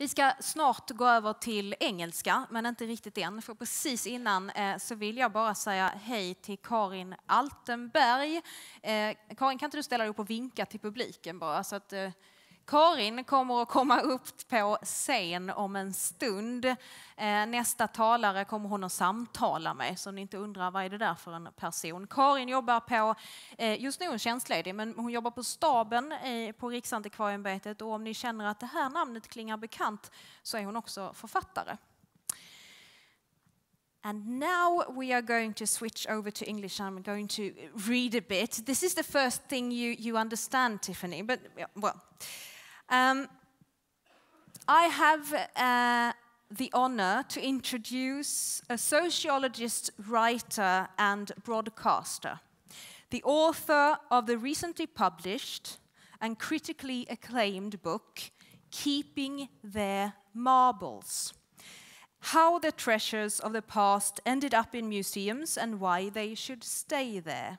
Vi ska snart gå över till engelska, men inte riktigt än. För precis innan eh, så vill jag bara säga hej till Karin Altenberg. Eh, Karin, kan inte du ställa dig upp och vinka till publiken bara? Så att, eh, Karin kommer att komma upp på scen om en stund. Eh, nästa talare kommer hon att samtala med, så ni inte undrar vad är det där för en person. Karin jobbar på, eh, just nu är hon tjänstledig, men hon jobbar på staben eh, på Riksantikvarieämbetet och om ni känner att det här namnet klingar bekant så är hon också författare. And now we are going to switch over to English. I'm going to read a bit. This is the first thing you, you understand, Tiffany, but well. Um, I have uh, the honor to introduce a sociologist, writer, and broadcaster, the author of the recently published and critically acclaimed book, Keeping Their Marbles How the Treasures of the Past Ended Up in Museums and Why They Should Stay There.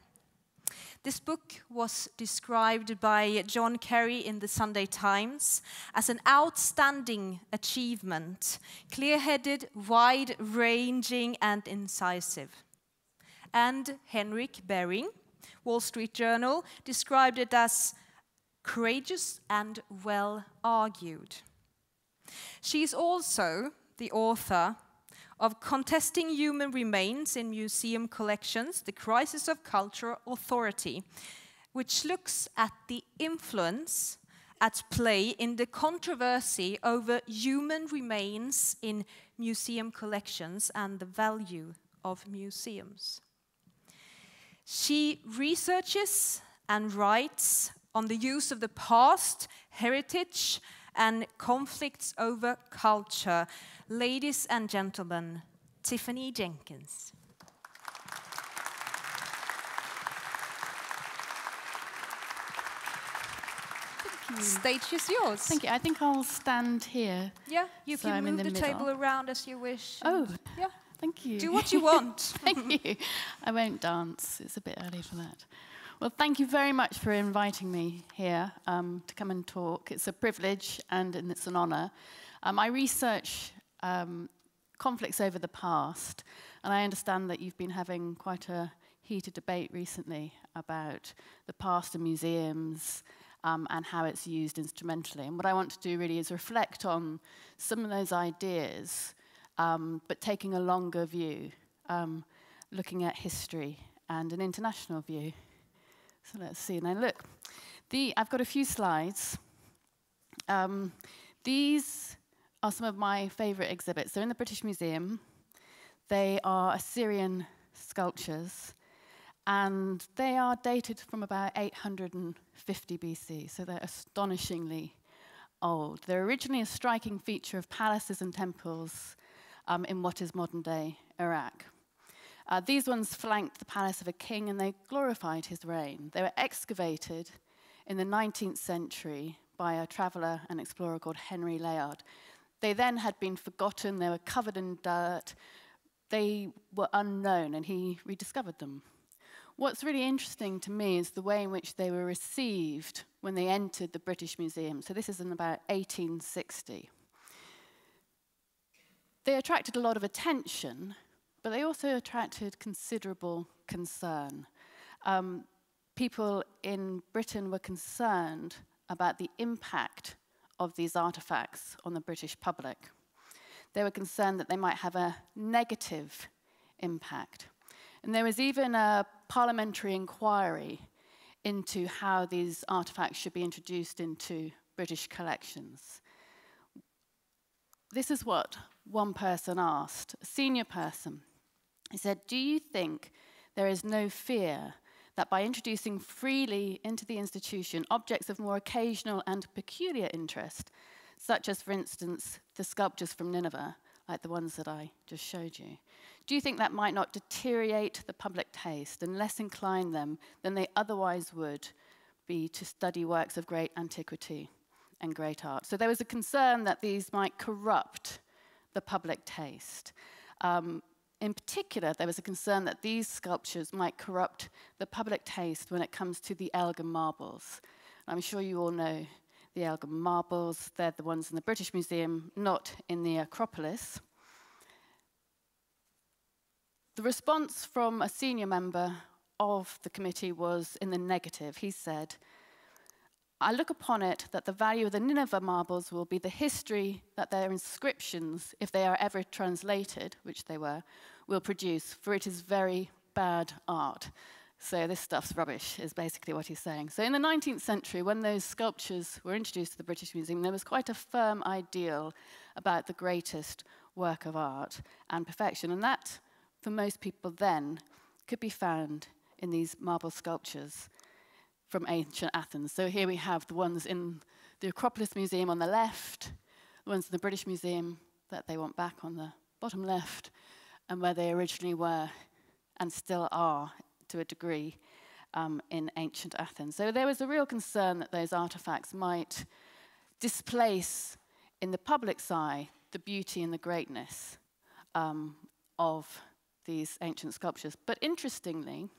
This book was described by John Carey in the Sunday Times as an outstanding achievement, clear headed, wide ranging, and incisive. And Henrik Bering, Wall Street Journal, described it as courageous and well argued. She is also the author of Contesting Human Remains in Museum Collections, The Crisis of Cultural Authority, which looks at the influence at play in the controversy over human remains in museum collections and the value of museums. She researches and writes on the use of the past, heritage, and conflicts over culture. Ladies and gentlemen, Tiffany Jenkins. Stage is yours. Thank you. I think I'll stand here. Yeah, you so can I'm move the, the table around as you wish. Oh, yeah. Thank you. Do what you want. thank you. I won't dance. It's a bit early for that. Well, thank you very much for inviting me here um, to come and talk. It's a privilege and, it's an honour. Um, I research um, conflicts over the past, and I understand that you've been having quite a heated debate recently about the past and museums um, and how it's used instrumentally. And what I want to do really is reflect on some of those ideas, um, but taking a longer view, um, looking at history and an international view. So let's see. Now look, the, I've got a few slides. Um, these are some of my favorite exhibits. They're in the British Museum. They are Assyrian sculptures, and they are dated from about 850 BC, so they're astonishingly old. They're originally a striking feature of palaces and temples um, in what is modern day Iraq. Uh, these ones flanked the palace of a king and they glorified his reign. They were excavated in the 19th century by a traveller and explorer called Henry Layard. They then had been forgotten, they were covered in dirt, they were unknown, and he rediscovered them. What's really interesting to me is the way in which they were received when they entered the British Museum. So this is in about 1860. They attracted a lot of attention but they also attracted considerable concern. Um, people in Britain were concerned about the impact of these artifacts on the British public. They were concerned that they might have a negative impact. And there was even a parliamentary inquiry into how these artifacts should be introduced into British collections. This is what one person asked, a senior person. He said, Do you think there is no fear that by introducing freely into the institution objects of more occasional and peculiar interest, such as, for instance, the sculptures from Nineveh, like the ones that I just showed you, do you think that might not deteriorate the public taste and less incline them than they otherwise would be to study works of great antiquity and great art? So there was a concern that these might corrupt the public taste. Um, in particular, there was a concern that these sculptures might corrupt the public taste when it comes to the Elgin marbles. I'm sure you all know the Elgin marbles. They're the ones in the British Museum, not in the Acropolis. The response from a senior member of the committee was in the negative. He said, I look upon it that the value of the Nineveh marbles will be the history that their inscriptions, if they are ever translated, which they were, will produce, for it is very bad art. So this stuff's rubbish, is basically what he's saying. So in the 19th century, when those sculptures were introduced to the British Museum, there was quite a firm ideal about the greatest work of art and perfection. And that, for most people then, could be found in these marble sculptures from ancient Athens. So here we have the ones in the Acropolis Museum on the left, the ones in the British Museum that they want back on the bottom left, and where they originally were and still are to a degree um, in ancient Athens. So there was a real concern that those artifacts might displace in the public's eye the beauty and the greatness um, of these ancient sculptures. But interestingly,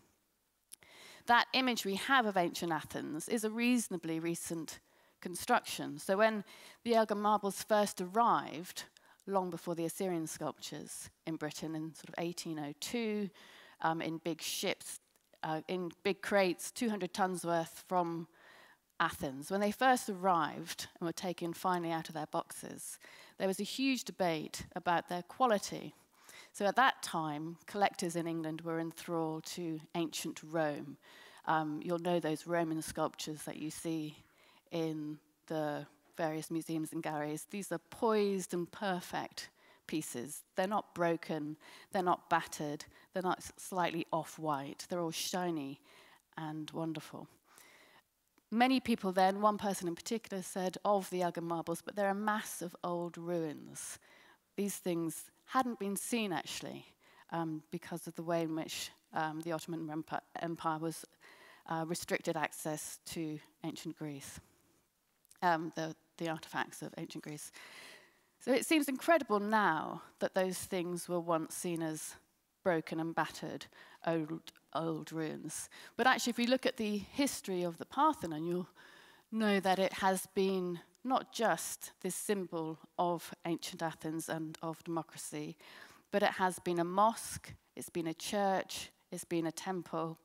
that image we have of ancient Athens is a reasonably recent construction. So when the Elgin marbles first arrived, long before the Assyrian sculptures in Britain in sort of 1802, um, in big ships uh, in big crates, 200 tons worth from Athens. When they first arrived and were taken finally out of their boxes, there was a huge debate about their quality. So at that time, collectors in England were enthralled to ancient Rome. Um, you'll know those Roman sculptures that you see in the various museums and galleries. These are poised and perfect pieces. They're not broken, they're not battered, they're not slightly off white. They're all shiny and wonderful. Many people then, one person in particular, said of the Elgin marbles, but they're a mass of old ruins. These things hadn't been seen actually um, because of the way in which um, the Ottoman Empire was uh, restricted access to ancient Greece, um, the, the artifacts of ancient Greece. So it seems incredible now that those things were once seen as broken and battered old, old ruins. But actually, if we look at the history of the Parthenon, you'll know that it has been not just this symbol of ancient Athens and of democracy, but it has been a mosque, it's been a church, it's been a temple.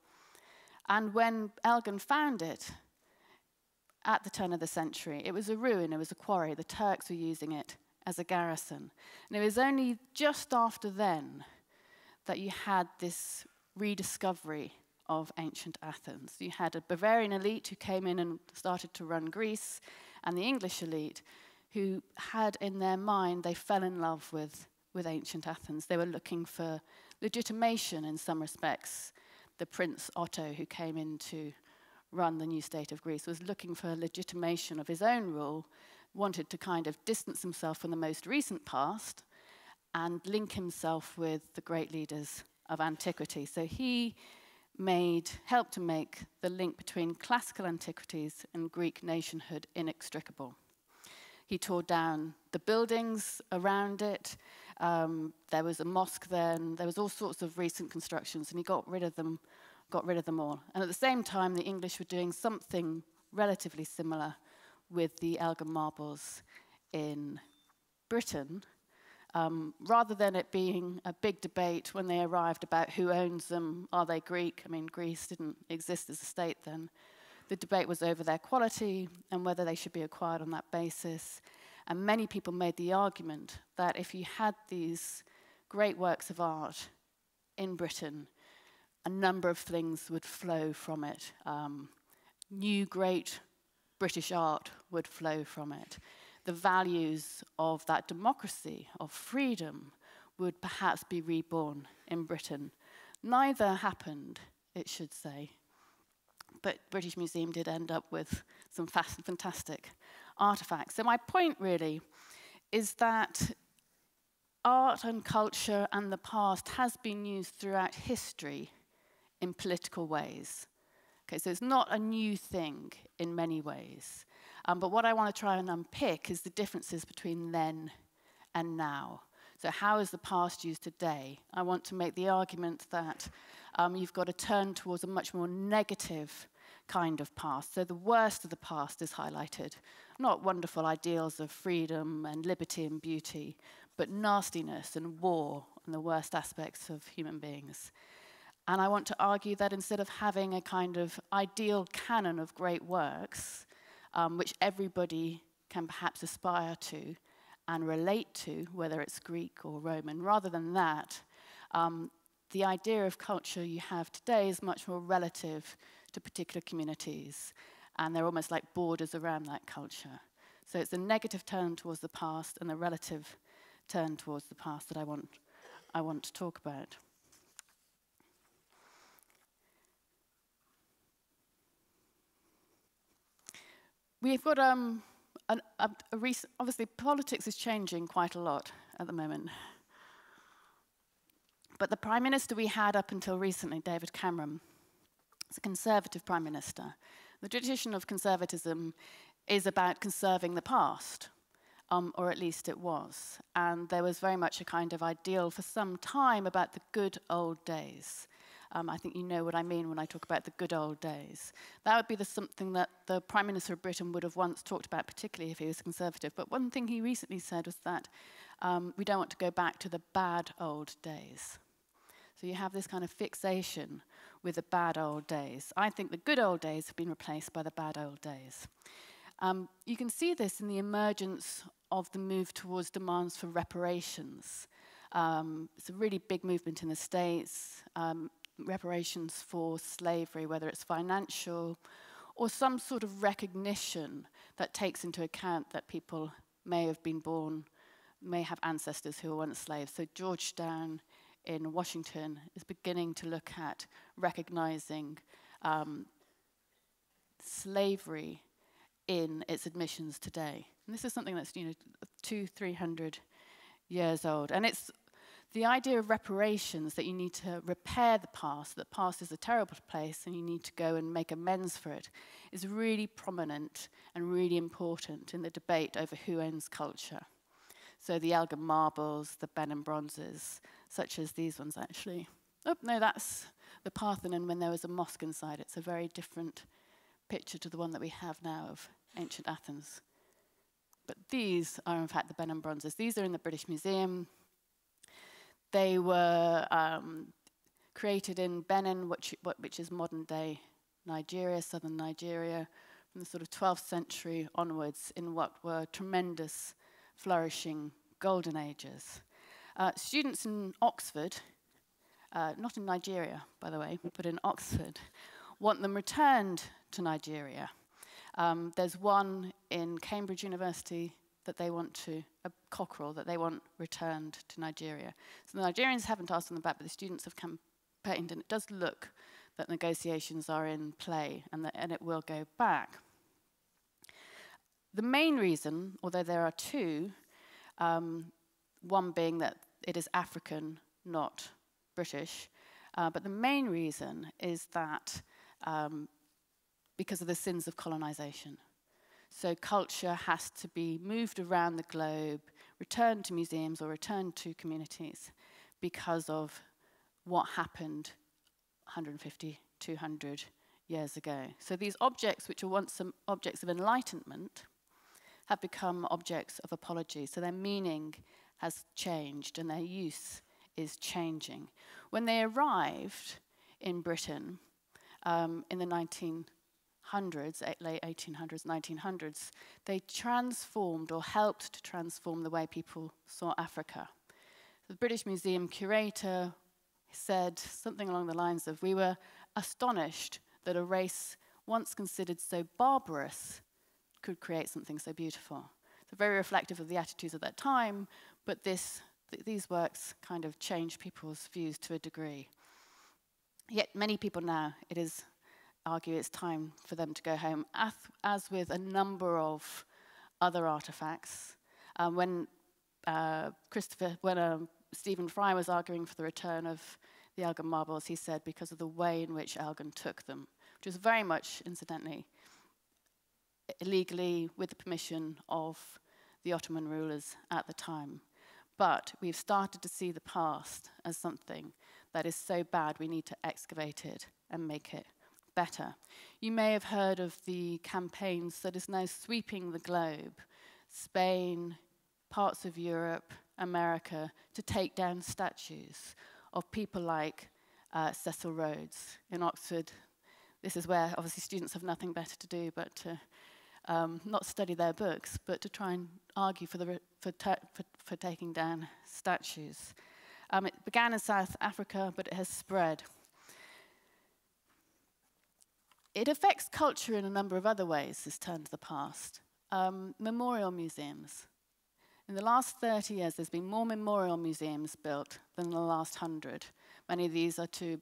And when Elgin found it, at the turn of the century, it was a ruin, it was a quarry. The Turks were using it as a garrison. And it was only just after then that you had this rediscovery of ancient Athens. You had a Bavarian elite who came in and started to run Greece, and the English elite who had in their mind, they fell in love with, with ancient Athens. They were looking for legitimation in some respects. The Prince Otto, who came in to run the new state of Greece, was looking for legitimation of his own rule wanted to kind of distance himself from the most recent past and link himself with the great leaders of antiquity. So he made, helped to make the link between classical antiquities and Greek nationhood inextricable. He tore down the buildings around it. Um, there was a mosque then. There was all sorts of recent constructions, and he got rid of them, got rid of them all. And at the same time, the English were doing something relatively similar with the Elgin marbles in Britain, um, rather than it being a big debate when they arrived about who owns them, are they Greek? I mean, Greece didn't exist as a state then. The debate was over their quality and whether they should be acquired on that basis. And many people made the argument that if you had these great works of art in Britain, a number of things would flow from it. Um, new great British art would flow from it. The values of that democracy, of freedom, would perhaps be reborn in Britain. Neither happened, it should say. But British Museum did end up with some fantastic artifacts. So my point really is that art and culture and the past has been used throughout history in political ways. Okay, so it's not a new thing in many ways. Um, but what I want to try and unpick is the differences between then and now. So, how is the past used today? I want to make the argument that um, you've got to turn towards a much more negative kind of past. So the worst of the past is highlighted, not wonderful ideals of freedom and liberty and beauty, but nastiness and war and the worst aspects of human beings. And I want to argue that instead of having a kind of ideal canon of great works, um, which everybody can perhaps aspire to and relate to, whether it's Greek or Roman, rather than that, um, the idea of culture you have today is much more relative to particular communities, and they're almost like borders around that culture. So it's a negative turn towards the past and a relative turn towards the past that I want, I want to talk about. We've got um, a, a recent, obviously politics is changing quite a lot at the moment. But the prime minister we had up until recently, David Cameron, is a conservative prime minister. The tradition of conservatism is about conserving the past, um, or at least it was. And there was very much a kind of ideal for some time about the good old days. Um, I think you know what I mean when I talk about the good old days. That would be the something that the Prime Minister of Britain would have once talked about, particularly if he was Conservative. But one thing he recently said was that um, we don't want to go back to the bad old days. So you have this kind of fixation with the bad old days. I think the good old days have been replaced by the bad old days. Um, you can see this in the emergence of the move towards demands for reparations. Um, it's a really big movement in the States. Um, reparations for slavery, whether it's financial or some sort of recognition that takes into account that people may have been born, may have ancestors who were once slaves. So Georgetown in Washington is beginning to look at recognizing um, slavery in its admissions today. And this is something that's you know two, three hundred years old, and it's the idea of reparations, that you need to repair the past, that the past is a terrible place and you need to go and make amends for it, is really prominent and really important in the debate over who owns culture. So the Elgin marbles, the Benin bronzes, such as these ones actually. Oh, no, that's the Parthenon when there was a mosque inside. It's a very different picture to the one that we have now of ancient Athens. But these are, in fact, the Benin bronzes. These are in the British Museum. They were um, created in Benin, which, which is modern day Nigeria, southern Nigeria, from the sort of 12th century onwards, in what were tremendous, flourishing golden ages. Uh, students in Oxford, uh, not in Nigeria, by the way, but in Oxford, want them returned to Nigeria. Um, there's one in Cambridge University that they want to, a cockerel that they want returned to Nigeria. So the Nigerians haven't asked them back, but the students have campaigned, and it does look that negotiations are in play and, that, and it will go back. The main reason, although there are two, um, one being that it is African, not British, uh, but the main reason is that um, because of the sins of colonization. So culture has to be moved around the globe, returned to museums or returned to communities because of what happened 150, 200 years ago. So these objects, which were once objects of enlightenment, have become objects of apology. So their meaning has changed and their use is changing. When they arrived in Britain um, in the 19 hundreds, late 1800s, 1900s, they transformed or helped to transform the way people saw Africa. The British Museum curator said something along the lines of, we were astonished that a race once considered so barbarous could create something so beautiful. So very reflective of the attitudes of that time, but this, th these works kind of changed people's views to a degree. Yet many people now, it is argue it's time for them to go home, as, as with a number of other artifacts. Um, when uh, Christopher, when um, Stephen Fry was arguing for the return of the Elgin marbles, he said because of the way in which Elgin took them, which was very much, incidentally, illegally with the permission of the Ottoman rulers at the time. But we've started to see the past as something that is so bad we need to excavate it and make it better. You may have heard of the campaigns that is now sweeping the globe, Spain, parts of Europe, America, to take down statues of people like uh, Cecil Rhodes in Oxford. This is where obviously students have nothing better to do but to um, not study their books, but to try and argue for, the, for, for, for taking down statues. Um, it began in South Africa, but it has spread. It affects culture in a number of other ways, this turn to the past. Um, memorial museums. In the last 30 years, there's been more memorial museums built than in the last 100. Many of these are to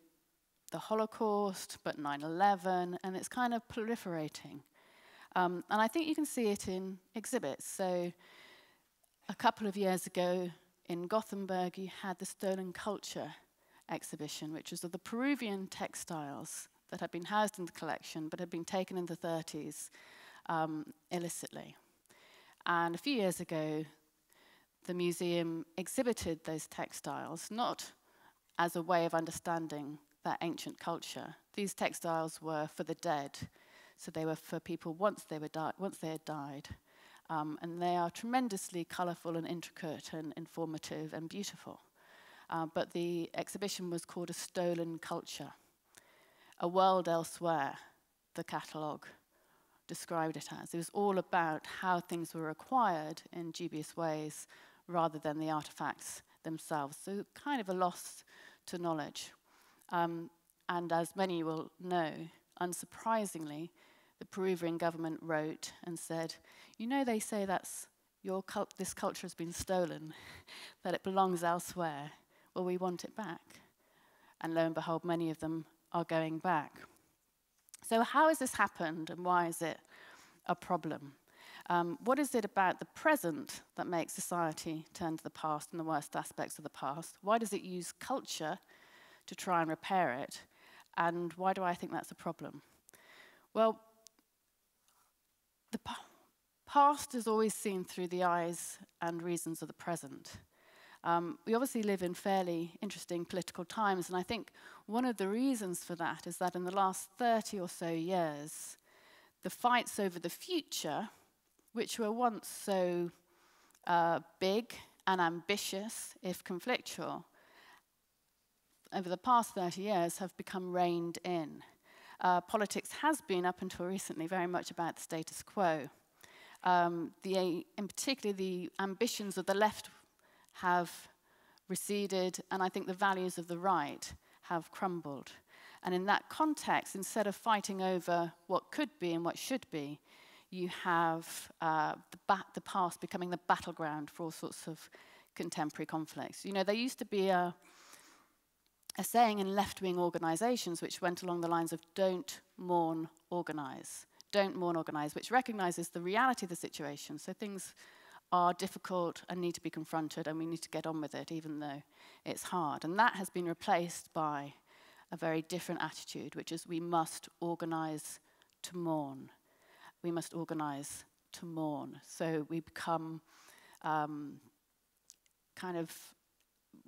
the Holocaust, but 9 11, and it's kind of proliferating. Um, and I think you can see it in exhibits. So, a couple of years ago in Gothenburg, you had the Stolen Culture exhibition, which was of the Peruvian textiles that had been housed in the collection but had been taken in the 30s um, illicitly. And a few years ago, the museum exhibited those textiles, not as a way of understanding that ancient culture. These textiles were for the dead, so they were for people once they, were once they had died. Um, and they are tremendously colourful and intricate and informative and beautiful. Uh, but the exhibition was called A Stolen Culture. A World Elsewhere, the catalogue described it as. It was all about how things were acquired in dubious ways rather than the artifacts themselves. So, kind of a loss to knowledge. Um, and as many will know, unsurprisingly, the Peruvian government wrote and said, You know, they say that's your cult- this culture has been stolen, that it belongs elsewhere. Well, we want it back. And lo and behold, many of them are going back. So, how has this happened and why is it a problem? Um, what is it about the present that makes society turn to the past and the worst aspects of the past? Why does it use culture to try and repair it? And why do I think that's a problem? Well, the past is always seen through the eyes and reasons of the present. Um, we obviously live in fairly interesting political times, and I think one of the reasons for that is that in the last 30 or so years, the fights over the future which were once so uh, big and ambitious, if conflictual, over the past 30 years have become reined in. Uh, politics has been, up until recently, very much about the status quo. Um, the, in particular, the ambitions of the left have receded, and I think the values of the right have crumbled. And in that context, instead of fighting over what could be and what should be, you have uh, the, the, past becoming the battleground for all sorts of contemporary conflicts. You know, there used to be a, a saying in left wing organizations which went along the lines of don't mourn, organize. Don't mourn, organize, which recognizes the reality of the situation. So things are difficult and need to be confronted, and we need to get on with it, even though it's hard. And that has been replaced by a very different attitude, which is we must organize to mourn we must organize to mourn. So we become um, kind of,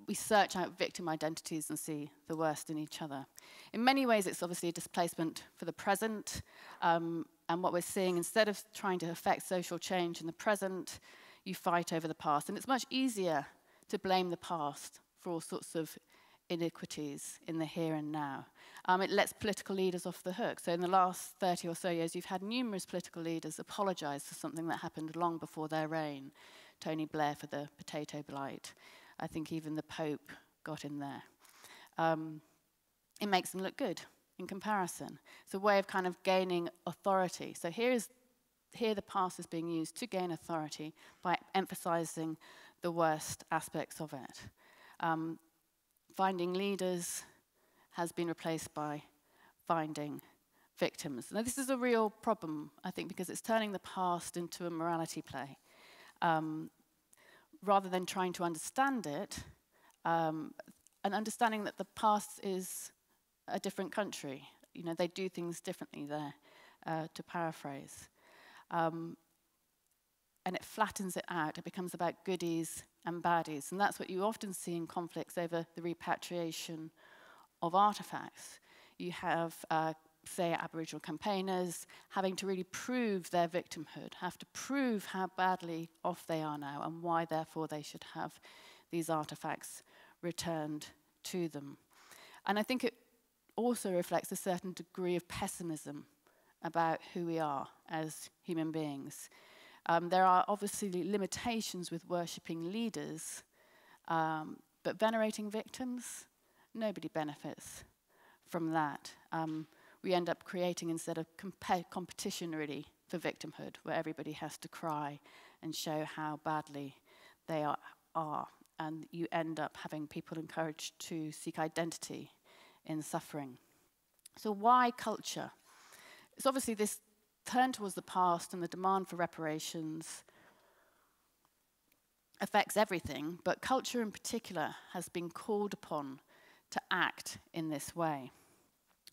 we search out victim identities and see the worst in each other. In many ways, it's obviously a displacement for the present. Um, and what we're seeing, instead of trying to affect social change in the present, you fight over the past. And it's much easier to blame the past for all sorts of iniquities in the here and now. Um, it lets political leaders off the hook. So, in the last 30 or so years, you've had numerous political leaders apologize for something that happened long before their reign. Tony Blair for the potato blight. I think even the Pope got in there. Um, it makes them look good in comparison. It's a way of kind of gaining authority. So, here, is, here the past is being used to gain authority by emphasizing the worst aspects of it. Um, finding leaders has been replaced by finding victims. Now, this is a real problem, I think, because it's turning the past into a morality play. Um, rather than trying to understand it, um, and understanding that the past is a different country. You know, they do things differently there, uh, to paraphrase. Um, and it flattens it out. It becomes about goodies and baddies. And that's what you often see in conflicts over the repatriation of artifacts. You have uh, say, Aboriginal campaigners, having to really prove their victimhood, have to prove how badly off they are now and why, therefore, they should have these artifacts returned to them. And I think it also reflects a certain degree of pessimism about who we are as human beings. Um, there are obviously limitations with worshipping leaders, um, but venerating victims, nobody benefits from that. Um, we end up creating instead of comp competition really for victimhood, where everybody has to cry and show how badly they are, are. And you end up having people encouraged to seek identity in suffering. So, why culture? It's obviously this turn towards the past and the demand for reparations affects everything, but culture in particular has been called upon to act in this way.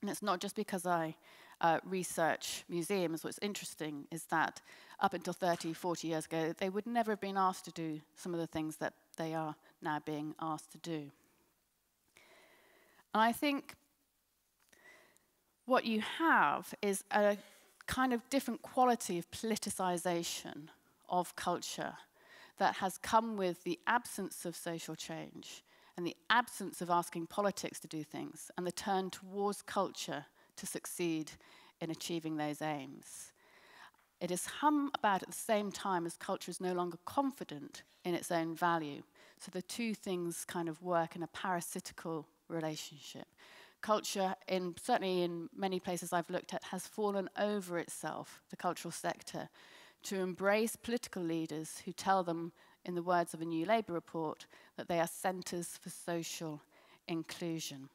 And it's not just because I uh, research museums. What's interesting is that up until 30, 40 years ago, they would never have been asked to do some of the things that they are now being asked to do. And I think what you have is a kind of different quality of politicization of culture that has come with the absence of social change and the absence of asking politics to do things and the turn towards culture to succeed in achieving those aims. It has come about at the same time as culture is no longer confident in its own value. So the two things kind of work in a parasitical relationship. Culture, in, certainly in many places I've looked at, has fallen over itself, the cultural sector, to embrace political leaders who tell them in the words of a new Labour report, that they are centres for social inclusion.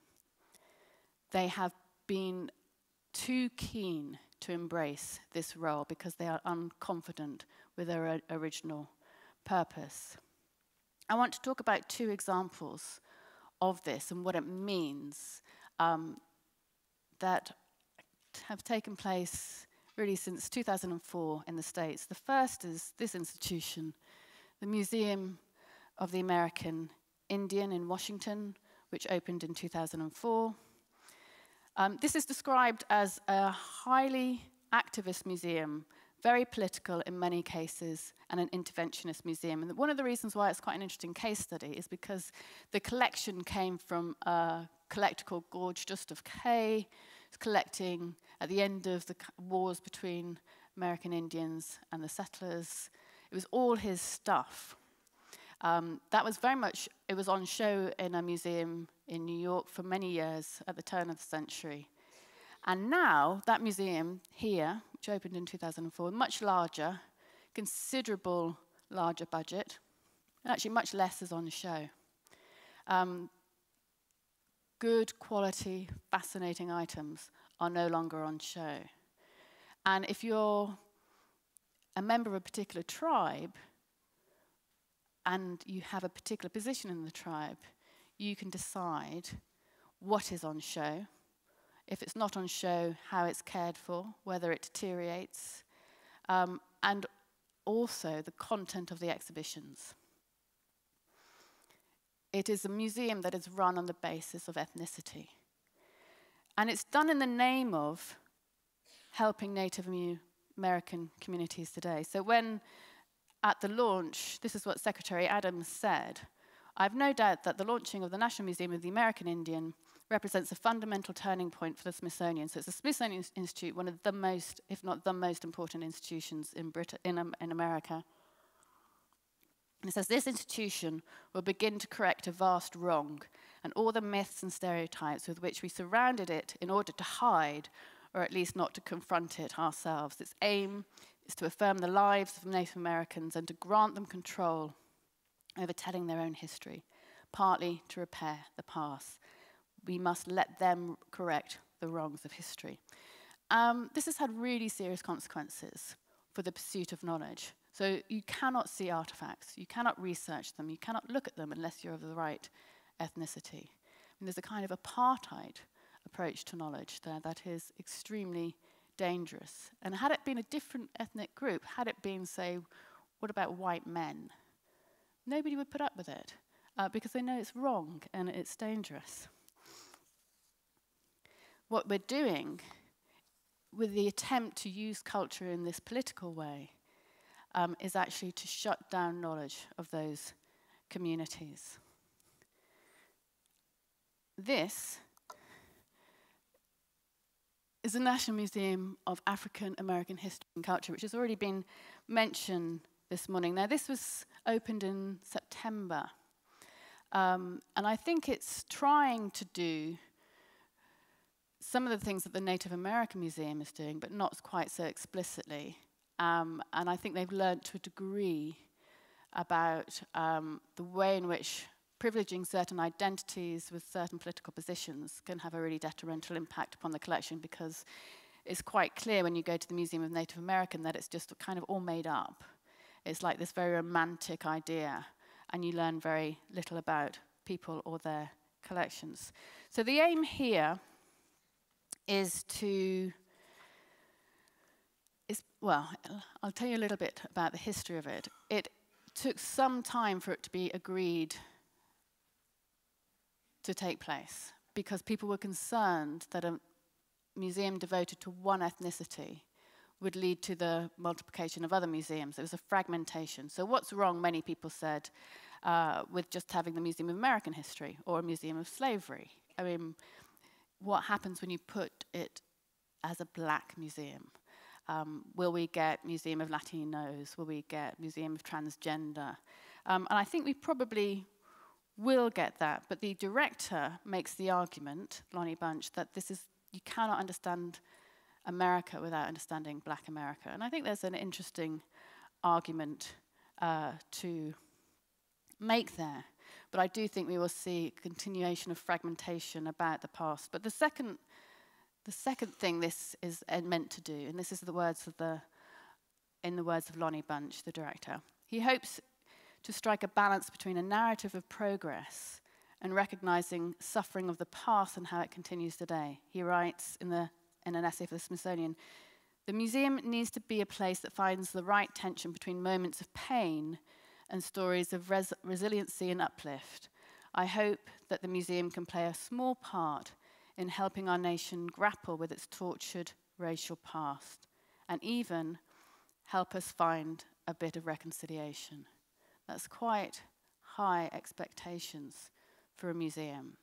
They have been too keen to embrace this role because they are unconfident with their original purpose. I want to talk about two examples of this and what it means um, that have taken place really since 2004 in the States. The first is this institution, the Museum of the American Indian in Washington, which opened in 2004. Um, this is described as a highly activist museum, very political in many cases, and an interventionist museum. And one of the reasons why it's quite an interesting case study is because the collection came from a collector called Gorge George Gustav Heye, collecting at the end of the wars between American Indians and the settlers it was all his stuff. Um, that was very much, it was on show in a museum in New York for many years at the turn of the century. And now, that museum here, which opened in 2004, much larger, considerable larger budget, actually much less is on show. Um, good quality, fascinating items are no longer on show. And if you're a member of a particular tribe and you have a particular position in the tribe, you can decide what is on show, if it's not on show, how it's cared for, whether it deteriorates, um, and also the content of the exhibitions. It is a museum that is run on the basis of ethnicity. And it's done in the name of helping Native American communities today. So when at the launch, this is what Secretary Adams said, I have no doubt that the launching of the National Museum of the American Indian represents a fundamental turning point for the Smithsonian. So it's the Smithsonian Institute, one of the most, if not the most important institutions in, Brit in, um, in America. It says this institution will begin to correct a vast wrong and all the myths and stereotypes with which we surrounded it in order to hide or at least not to confront it ourselves. Its aim is to affirm the lives of Native Americans and to grant them control over telling their own history, partly to repair the past. We must let them correct the wrongs of history. Um, this has had really serious consequences for the pursuit of knowledge. So you cannot see artifacts, you cannot research them, you cannot look at them unless you're of the right ethnicity. And there's a kind of apartheid approach to knowledge there that is extremely dangerous. And had it been a different ethnic group, had it been, say, what about white men? Nobody would put up with it uh, because they know it's wrong and it's dangerous. What we're doing with the attempt to use culture in this political way um, is actually to shut down knowledge of those communities. This is the National Museum of African American History and Culture, which has already been mentioned this morning. Now, this was opened in September, um, and I think it's trying to do some of the things that the Native American Museum is doing, but not quite so explicitly. Um, and I think they've learned to a degree about um, the way in which privileging certain identities with certain political positions can have a really detrimental impact upon the collection because it's quite clear when you go to the Museum of Native American that it's just kind of all made up. It's like this very romantic idea, and you learn very little about people or their collections. So the aim here is to is well, I'll tell you a little bit about the history of it. It took some time for it to be agreed to take place because people were concerned that a museum devoted to one ethnicity would lead to the multiplication of other museums. There was a fragmentation. So, what's wrong, many people said, uh, with just having the Museum of American History or a Museum of Slavery? I mean, what happens when you put it as a black museum? Um, will we get Museum of Latinos? Will we get Museum of Transgender? Um, and I think we probably will get that, but the director makes the argument, Lonnie Bunch, that this is you cannot understand America without understanding Black America, and I think there's an interesting argument uh, to make there. But I do think we will see continuation of fragmentation about the past. But the second, the second thing this is uh, meant to do, and this is the words of the, in the words of Lonnie Bunch, the director, he hopes to strike a balance between a narrative of progress and recognizing suffering of the past and how it continues today. He writes in, the, in an essay for the Smithsonian The museum needs to be a place that finds the right tension between moments of pain and stories of res- resiliency and uplift. I hope that the museum can play a small part in helping our nation grapple with its tortured racial past and even help us find a bit of reconciliation. That's quite high expectations for a museum.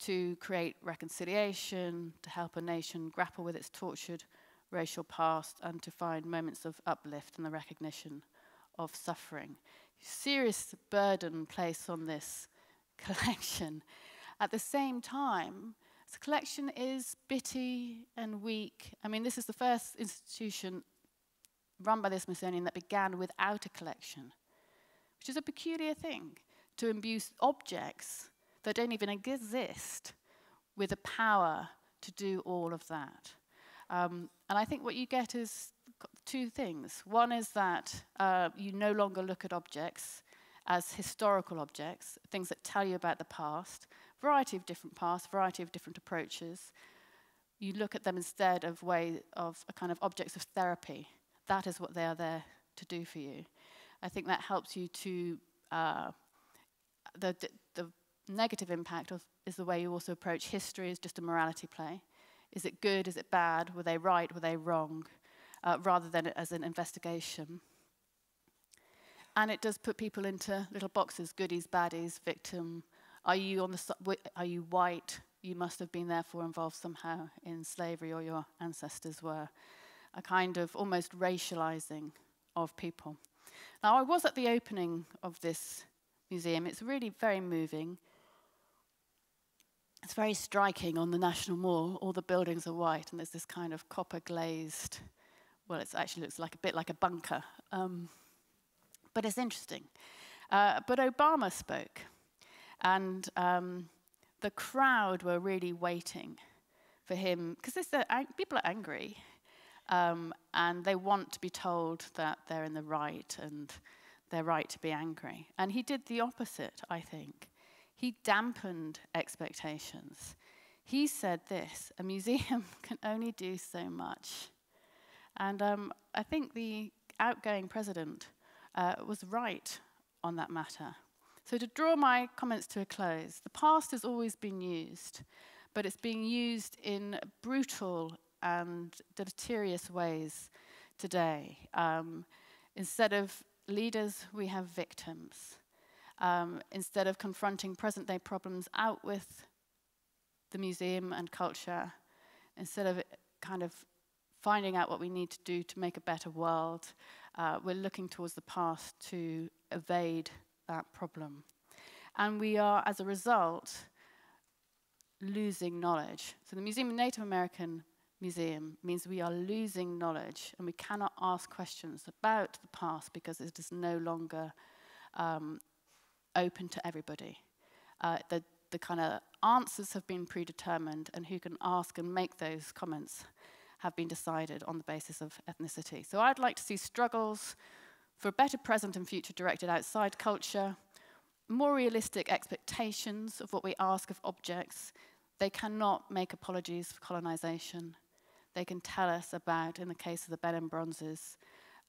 To create reconciliation, to help a nation grapple with its tortured racial past, and to find moments of uplift and the recognition of suffering. Serious burden placed on this collection. At the same time, the collection is bitty and weak. I mean, this is the first institution run by the Smithsonian that began without a collection which is a peculiar thing to imbue objects that don't even exist with the power to do all of that. Um, and I think what you get is two things. One is that uh, you no longer look at objects as historical objects, things that tell you about the past, variety of different pasts, variety of different approaches. You look at them instead of way of a kind of objects of therapy. That is what they are there to do for you. I think that helps you to uh, the, the negative impact of, is the way you also approach history as just a morality play. Is it good? Is it bad? Were they right? Were they wrong? Uh, rather than as an investigation. And it does put people into little boxes: goodies, baddies, victim. Are you on the? Are you white? You must have been therefore involved somehow in slavery, or your ancestors were. A kind of almost racializing of people. Now, I was at the opening of this museum. It's really very moving. It's very striking on the National Mall. All the buildings are white, and there's this kind of copper glazed, well, it actually looks like a bit like a bunker. Um, but it's interesting. Uh, but Obama spoke, and um, the crowd were really waiting for him because people are angry um, and they want to be told that they're in the right and they're right to be angry. And he did the opposite, I think. He dampened expectations. He said this a museum can only do so much. And um, I think the outgoing president uh, was right on that matter. So, to draw my comments to a close, the past has always been used, but it's being used in brutal and deleterious ways today. Um, instead of leaders, we have victims. Um, instead of confronting present day problems out with the museum and culture, instead of kind of finding out what we need to do to make a better world, uh, we're looking towards the past to evade that problem. And we are, as a result, losing knowledge. So the Museum of Native American Museum means we are losing knowledge and we cannot ask questions about the past because it is no longer um, open to everybody. Uh, the, the kind of answers have been predetermined and who can ask and make those comments have been decided on the basis of ethnicity. So I'd like to see struggles for a better present and future directed outside culture, more realistic expectations of what we ask of objects. They cannot make apologies for colonization. They can tell us about, in the case of the Benin bronzes,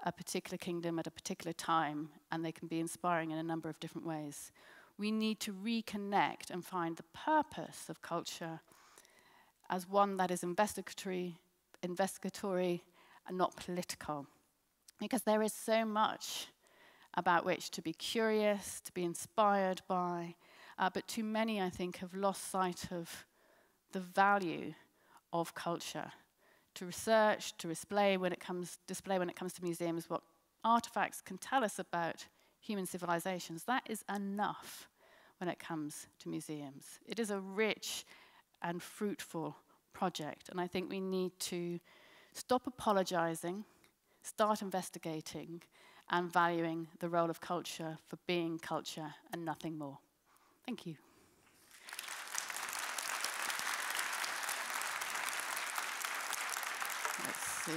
a particular kingdom at a particular time, and they can be inspiring in a number of different ways. We need to reconnect and find the purpose of culture as one that is investigatory, investigatory and not political. Because there is so much about which to be curious, to be inspired by, uh, but too many, I think, have lost sight of the value of culture. To research, to display when it comes, display when it comes to museums what artifacts can tell us about human civilizations, that is enough when it comes to museums. It is a rich and fruitful project. And I think we need to stop apologizing, start investigating, and valuing the role of culture for being culture and nothing more. Thank you. Let's see.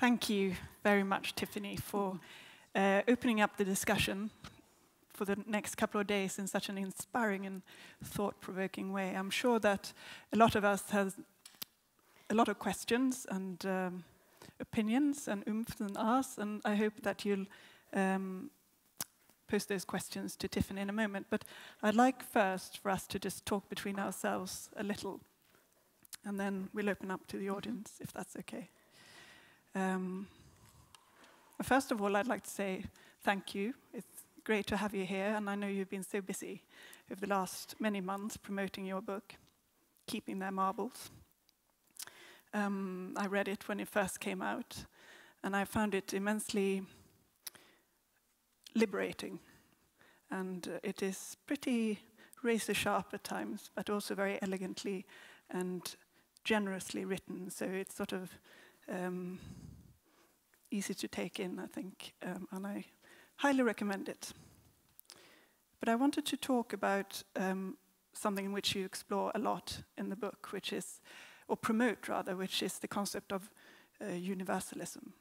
Thank you very much, Tiffany, for uh, opening up the discussion for the next couple of days in such an inspiring and thought-provoking way. I'm sure that a lot of us has a lot of questions and um, opinions and oomph and ahs, and I hope that you'll um, post those questions to Tiffany in a moment. But I'd like first for us to just talk between ourselves a little, and then we'll open up to the audience, if that's okay. Um, first of all, I'd like to say thank you. It's great to have you here, and I know you've been so busy over the last many months promoting your book, Keeping Their Marbles. Um, I read it when it first came out, and I found it immensely liberating. And uh, it is pretty razor sharp at times, but also very elegantly and generously written. So it's sort of um, easy to take in, I think, um, and I highly recommend it. But I wanted to talk about um, something which you explore a lot in the book, which is, or promote rather, which is the concept of uh, universalism.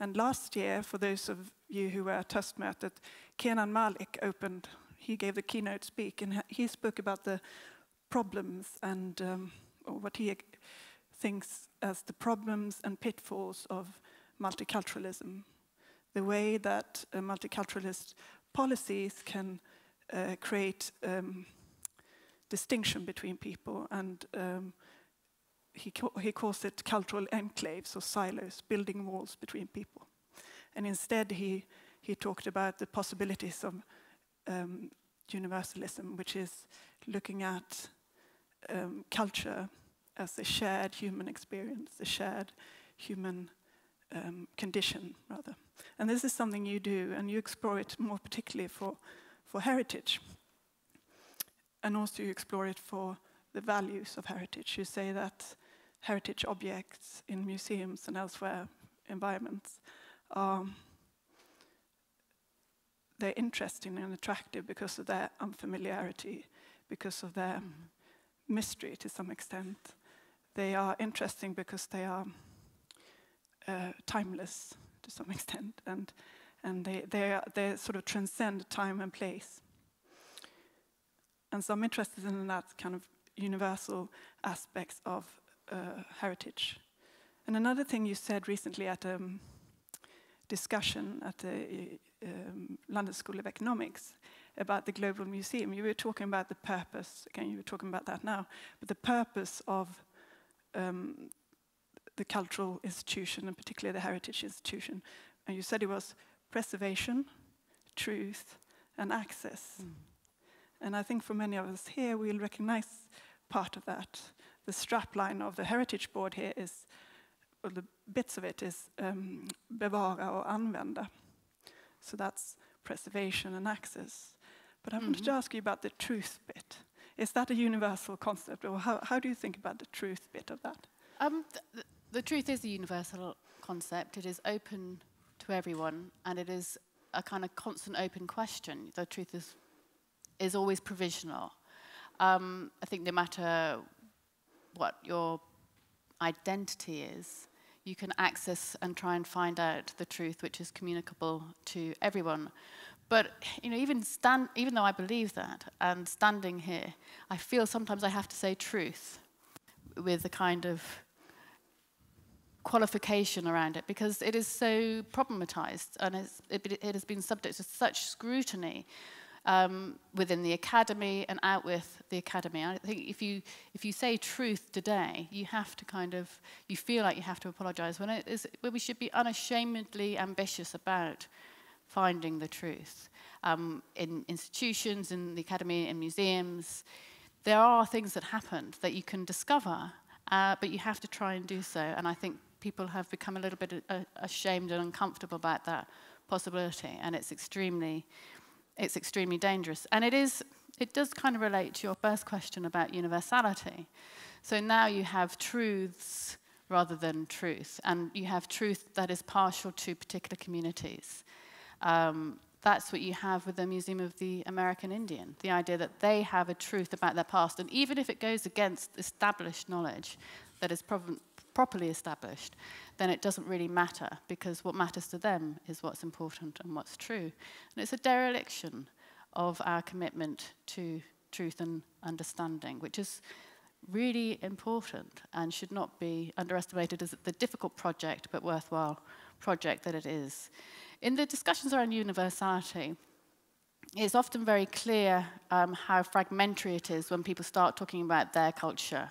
And last year, for those of you who were at Höstmötet, Kenan Malik opened, he gave the keynote speak, and he spoke about the problems and um, what he thinks as the problems and pitfalls of multiculturalism the way that uh, multiculturalist policies can uh, create um, distinction between people and um, he, he calls it cultural enclaves or silos, building walls between people. And instead he, he talked about the possibilities of um, universalism, which is looking at um, culture as a shared human experience, a shared human um, condition, rather. And this is something you do, and you explore it more particularly for, for heritage. And also you explore it for the values of heritage. You say that heritage objects in museums and elsewhere environments are they're interesting and attractive because of their unfamiliarity, because of their mystery to some extent. They are interesting because they are uh, timeless to some extent, and and they they they sort of transcend time and place. And so I'm interested in that kind of universal aspects of uh, heritage. And another thing you said recently at um, discussion at the um, London School of Economics about the Global Museum. You were talking about the purpose, again, you were talking about that now, but the purpose of um, the cultural institution, and particularly the heritage institution. And you said it was preservation, truth, and access. Mm. And I think for many of us here, we'll recognize part of that. The strapline of the Heritage Board here is, or the bits of it is um, bevara och använda. So that's preservation and access. But I mm -hmm. wanted to mm-hmm. ask you about the truth bit. Is that a universal concept, or how, how do you think about the truth bit of that? Um, th the truth is a universal concept. It is open to everyone, and it is a kind of constant open question. The truth is, is always provisional. Um, I think no matter what your identity is, you can access and try and find out the truth which is communicable to everyone. But you know, even stand, even though I believe that, and standing here, I feel sometimes I have to say truth with a kind of qualification around it because it is so problematized and it, it, has been subject to such scrutiny um, within the academy and out with the academy. I think if you if you say truth today, you have to kind of you feel like you have to apologize when it is when we should be unashamedly ambitious about finding the truth. Um, in institutions, in the academy, in museums, there are things that happened that you can discover, uh, but you have to try and do so. And I think people have become a little bit uh, ashamed and uncomfortable about that possibility, and it's extremely, it's extremely dangerous. And it is, it does kind of relate to your first question about universality. So now you have truths rather than truth, and you have truth that is partial to particular communities. Um, that's what you have with the Museum of the American Indian, the idea that they have a truth about their past. And even if it goes against established knowledge that is properly established, then it doesn't really matter because what matters to them is what's important and what's true. And it's a dereliction of our commitment to truth and understanding, which is really important and should not be underestimated as the difficult project but worthwhile project that it is. In the discussions around universality, it's often very clear um, how fragmentary it is when people start talking about their culture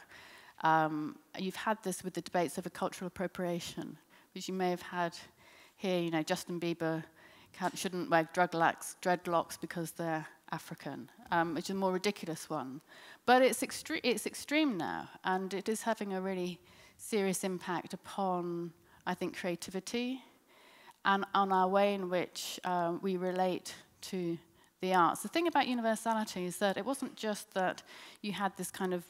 um, you've had this with the debates over cultural appropriation, which you may have had here. You know, Justin Bieber shouldn't wear dreadlocks, dreadlocks because they're African, um, which is a more ridiculous one. But it's, extre it's extreme now, and it is having a really serious impact upon, I think, creativity and on our way in which um, we relate to the arts. The thing about universality is that it wasn't just that you had this kind of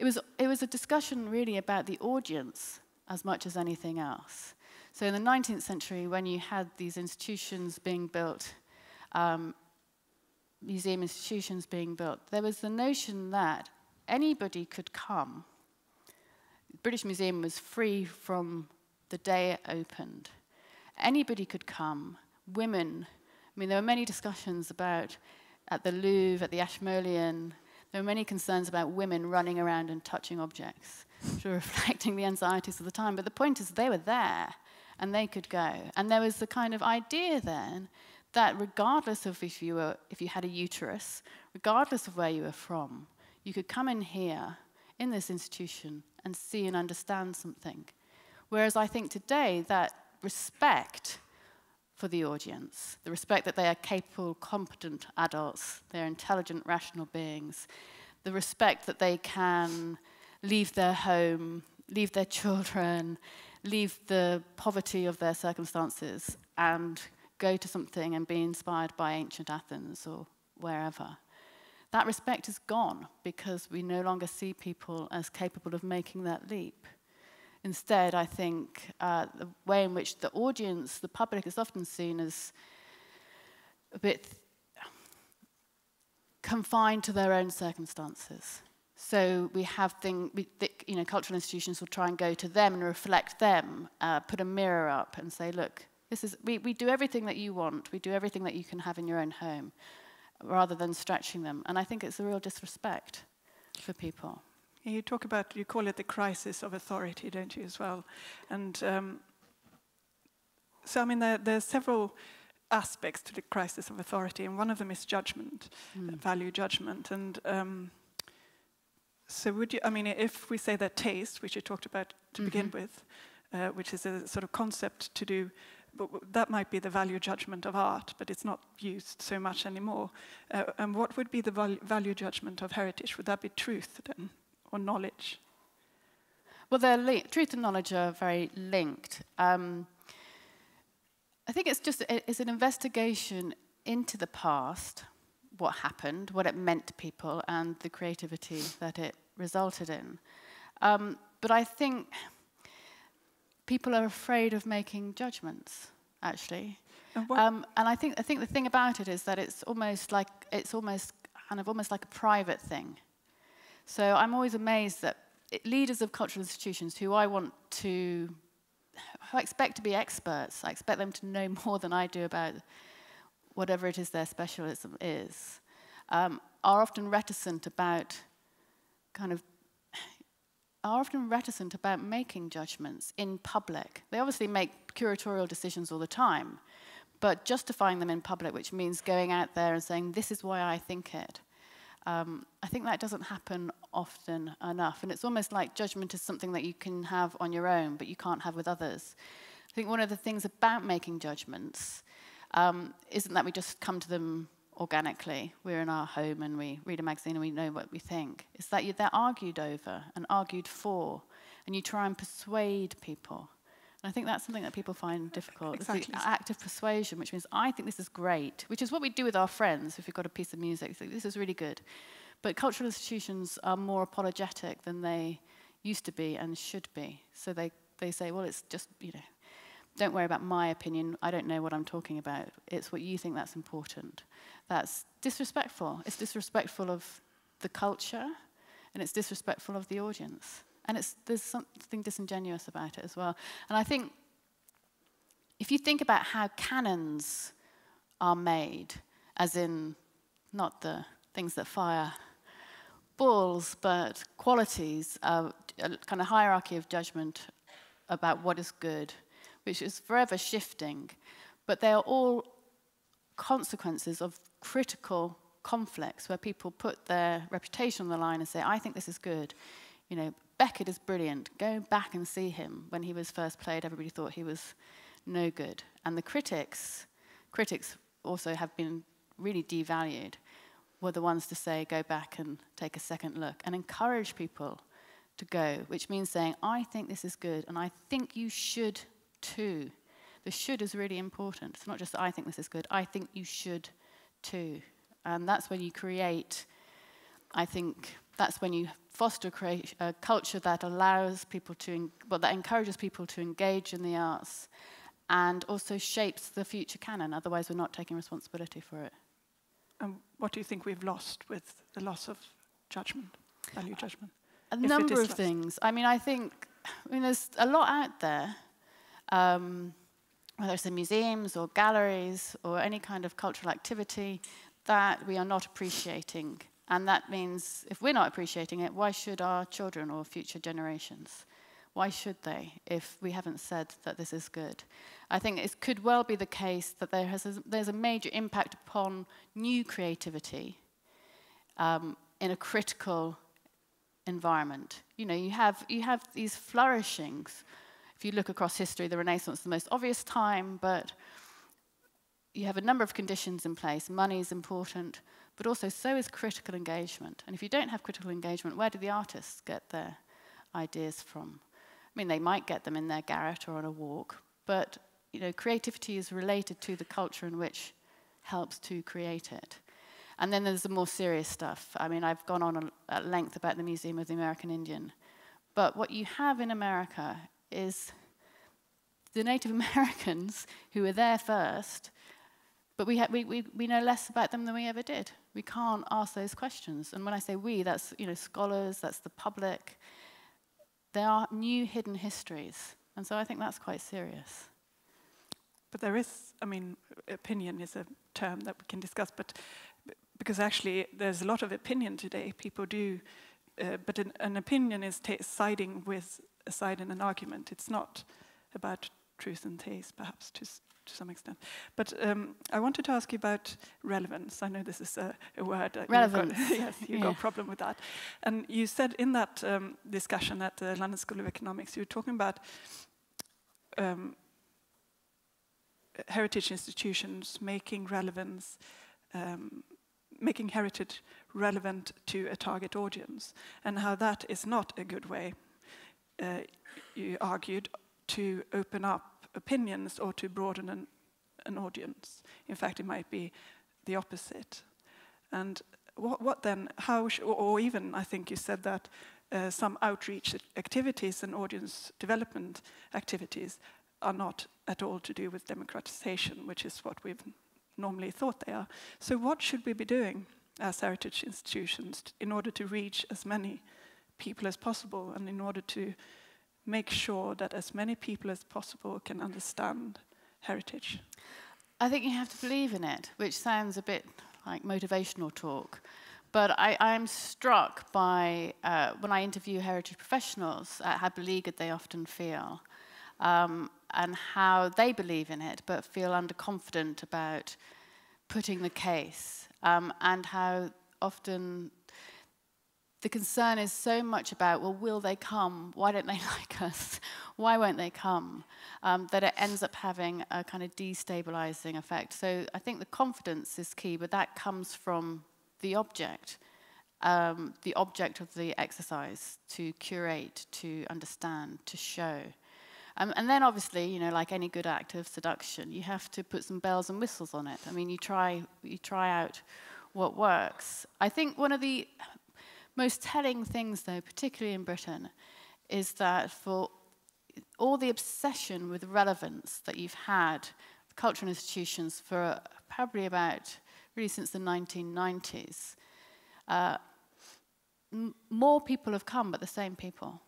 it was, it was a discussion really about the audience as much as anything else. So in the 19th century, when you had these institutions being built, um, museum institutions being built, there was the notion that anybody could come. The British Museum was free from the day it opened. Anybody could come, women. I mean, there were many discussions about at the Louvre, at the Ashmolean, there were many concerns about women running around and touching objects, which were reflecting the anxieties of the time. But the point is, they were there and they could go. And there was the kind of idea then that regardless of if you, were, if you had a uterus, regardless of where you were from, you could come in here, in this institution, and see and understand something. Whereas I think today that respect for the audience, the respect that they are capable, competent adults, they're intelligent, rational beings, the respect that they can leave their home, leave their children, leave the poverty of their circumstances and go to something and be inspired by ancient Athens or wherever. That respect is gone because we no longer see people as capable of making that leap. Instead, I think uh, the way in which the audience, the public, is often seen as a bit confined to their own circumstances. So we have things, you know, cultural institutions will try and go to them and reflect them, uh, put a mirror up and say, look, this is, we, we do everything that you want, we do everything that you can have in your own home, rather than stretching them. And I think it's a real disrespect for people. You talk about, you call it the crisis of authority, don't you, as well? And um, so I mean, there, there are several aspects to the crisis of authority, and one of them is judgment, mm. value judgment. And um, so, would you? I mean, if we say that taste, which you talked about to mm -hmm. begin mm-hmm. with, uh, which is a sort of concept to do, but that might be the value judgment of art, but it's not used so much anymore. Uh, and what would be the val value judgment of heritage? Would that be truth then, or knowledge? Well, the truth and knowledge are very linked. Um, I think it's just it's an investigation into the past, what happened, what it meant to people, and the creativity that it resulted in. Um, but I think people are afraid of making judgments, actually. And, um, and I think I think the thing about it is that it's almost like it's almost kind of almost like a private thing. So I'm always amazed that leaders of cultural institutions who I want to I expect to be experts. I expect them to know more than I do about whatever it is their specialism is, um, are often reticent about kind of are often reticent about making judgments in public. They obviously make curatorial decisions all the time, but justifying them in public, which means going out there and saying, this is why I think it, um, I think that doesn't happen often enough. And it's almost like judgment is something that you can have on your own, but you can't have with others. I think one of the things about making judgments um, isn't that we just come to them organically. We're in our home and we read a magazine and we know what we think. It's that you, they're argued over and argued for, and you try and persuade people. I think that's something that people find difficult. Exactly. It's the act of persuasion, which means I think this is great, which is what we do with our friends if we've got a piece of music. This is really good. But cultural institutions are more apologetic than they used to be and should be. So they, they say, well, it's just, you know, don't worry about my opinion. I don't know what I'm talking about. It's what you think that's important. That's disrespectful. It's disrespectful of the culture and it's disrespectful of the audience. And it's, there's something disingenuous about it as well. And I think if you think about how canons are made, as in not the things that fire balls, but qualities, uh, a kind of hierarchy of judgment about what is good, which is forever shifting, but they are all consequences of critical conflicts where people put their reputation on the line and say, I think this is good. You know, Beckett is brilliant. Go back and see him. When he was first played, everybody thought he was no good. And the critics, critics also have been really devalued were the ones to say, go back and take a second look and encourage people to go, which means saying, I think this is good and I think you should too. The should is really important. It's not just I think this is good, I think you should too. And that's when you create, I think, that's when you foster a culture that allows people to, well, that encourages people to engage in the arts and also shapes the future canon. Otherwise, we're not taking responsibility for it. And what do you think we've lost with the loss of judgment, value judgment? A number of lost? things. I mean, I think I mean, there's a lot out there, um, whether it's in museums or galleries or any kind of cultural activity that we are not appreciating. And that means if we're not appreciating it, why should our children or future generations? Why should they if we haven't said that this is good? I think it could well be the case that there has a, there's a major impact upon new creativity um, in a critical environment. You know, you have, you have these flourishings. If you look across history, the Renaissance is the most obvious time, but you have a number of conditions in place. Money is important, but also so is critical engagement. And if you don't have critical engagement, where do the artists get their ideas from? I mean, they might get them in their garret or on a walk, but you know, creativity is related to the culture in which helps to create it. And then there's the more serious stuff. I mean, I've gone on at length about the Museum of the American Indian. But what you have in America is the Native Americans who were there first, but we, we, we, we know less about them than we ever did. We can't ask those questions. And when I say we, that's you know, scholars, that's the public, there are new hidden histories. And so I think that's quite serious. But there is, I mean, opinion is a term that we can discuss, but because actually there's a lot of opinion today. People do, uh, but an, an, opinion is siding with a side in an argument. It's not about truth and taste, perhaps to, to some extent. But um, I wanted to ask you about relevance. I know this is a, a word. That relevance. You've got, yes, you've yeah. got a problem with that. And you said in that um, discussion at the London School of Economics, you were talking about um, heritage institutions making relevance, um, making heritage relevant to a target audience, and how that is not a good way, uh, you argued, to open up opinions or to broaden an, an audience. In fact, it might be the opposite. And what, what then, how, or even I think you said that uh, some outreach activities and audience development activities are not at all to do with democratization, which is what we've normally thought they are. So what should we be doing as heritage institutions in order to reach as many people as possible and in order to make sure that as many people as possible can understand heritage? I think you have to believe in it, which sounds a bit like motivational talk. But I, am struck by, uh, when I interview heritage professionals, at how beleaguered they often feel. Um, and how they believe in it, but feel underconfident about putting the case, um, and how often the concern is so much about, well, will they come? Why don't they like us? Why won't they come? Um, that it ends up having a kind of destabilizing effect. So I think the confidence is key, but that comes from the object, um, the object of the exercise to curate, to understand, to show. Um, and then obviously, you know, like any good act of seduction, you have to put some bells and whistles on it. I mean, you try, you try out what works. I think one of the most telling things, though, particularly in Britain, is that for all the obsession with relevance that you've had, cultural institutions for probably about, really since the 1990s, uh, more people have come, but the same people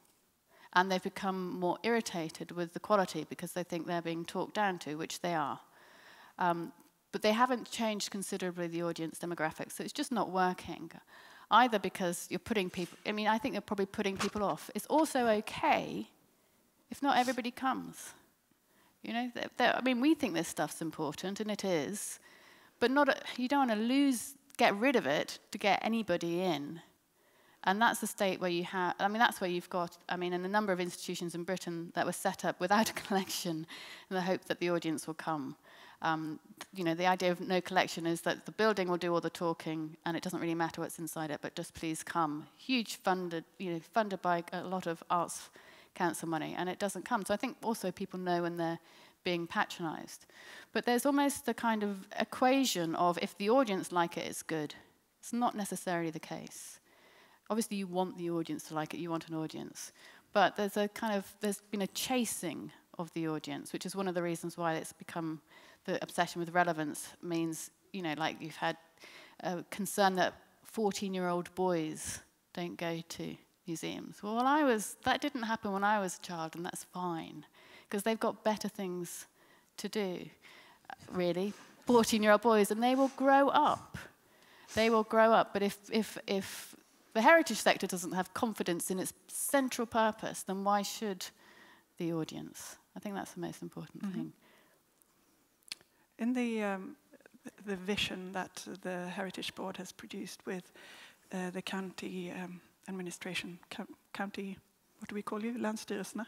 and they've become more irritated with the quality because they think they're being talked down to, which they are. Um, but they haven't changed considerably the audience demographics, so it's just not working. Either because you're putting people, I mean, I think you're probably putting people off. It's also okay if not everybody comes. You know, they're, they're, I mean, we think this stuff's important, and it is, but not a, you don't want to lose, get rid of it to get anybody in. And that's the state where you have, I mean, that's where you've got, I mean, in a number of institutions in Britain that were set up without a collection in the hope that the audience will come. Um, you know, the idea of no collection is that the building will do all the talking and it doesn't really matter what's inside it, but just please come. Huge funded, you know, funded by a lot of arts council money, and it doesn't come. So I think also people know when they're being patronized. But there's almost the kind of equation of if the audience like it, it's good. It's not necessarily the case obviously you want the audience to like it, you want an audience. But there's a kind of, there's been a chasing of the audience, which is one of the reasons why it's become, the obsession with relevance means, you know, like you've had a concern that 14-year-old boys don't go to museums. Well, I was, that didn't happen when I was a child, and that's fine, because they've got better things to do, really. 14-year-old boys, and they will grow up. They will grow up, but if, if, if the heritage sector doesn't have confidence in its central purpose, then why should the audience? I think that's the most important mm -hmm. thing. In the, um, the vision that the Heritage Board has produced with uh, the county um, administration, county, what do we call you, Länsstyrelserna?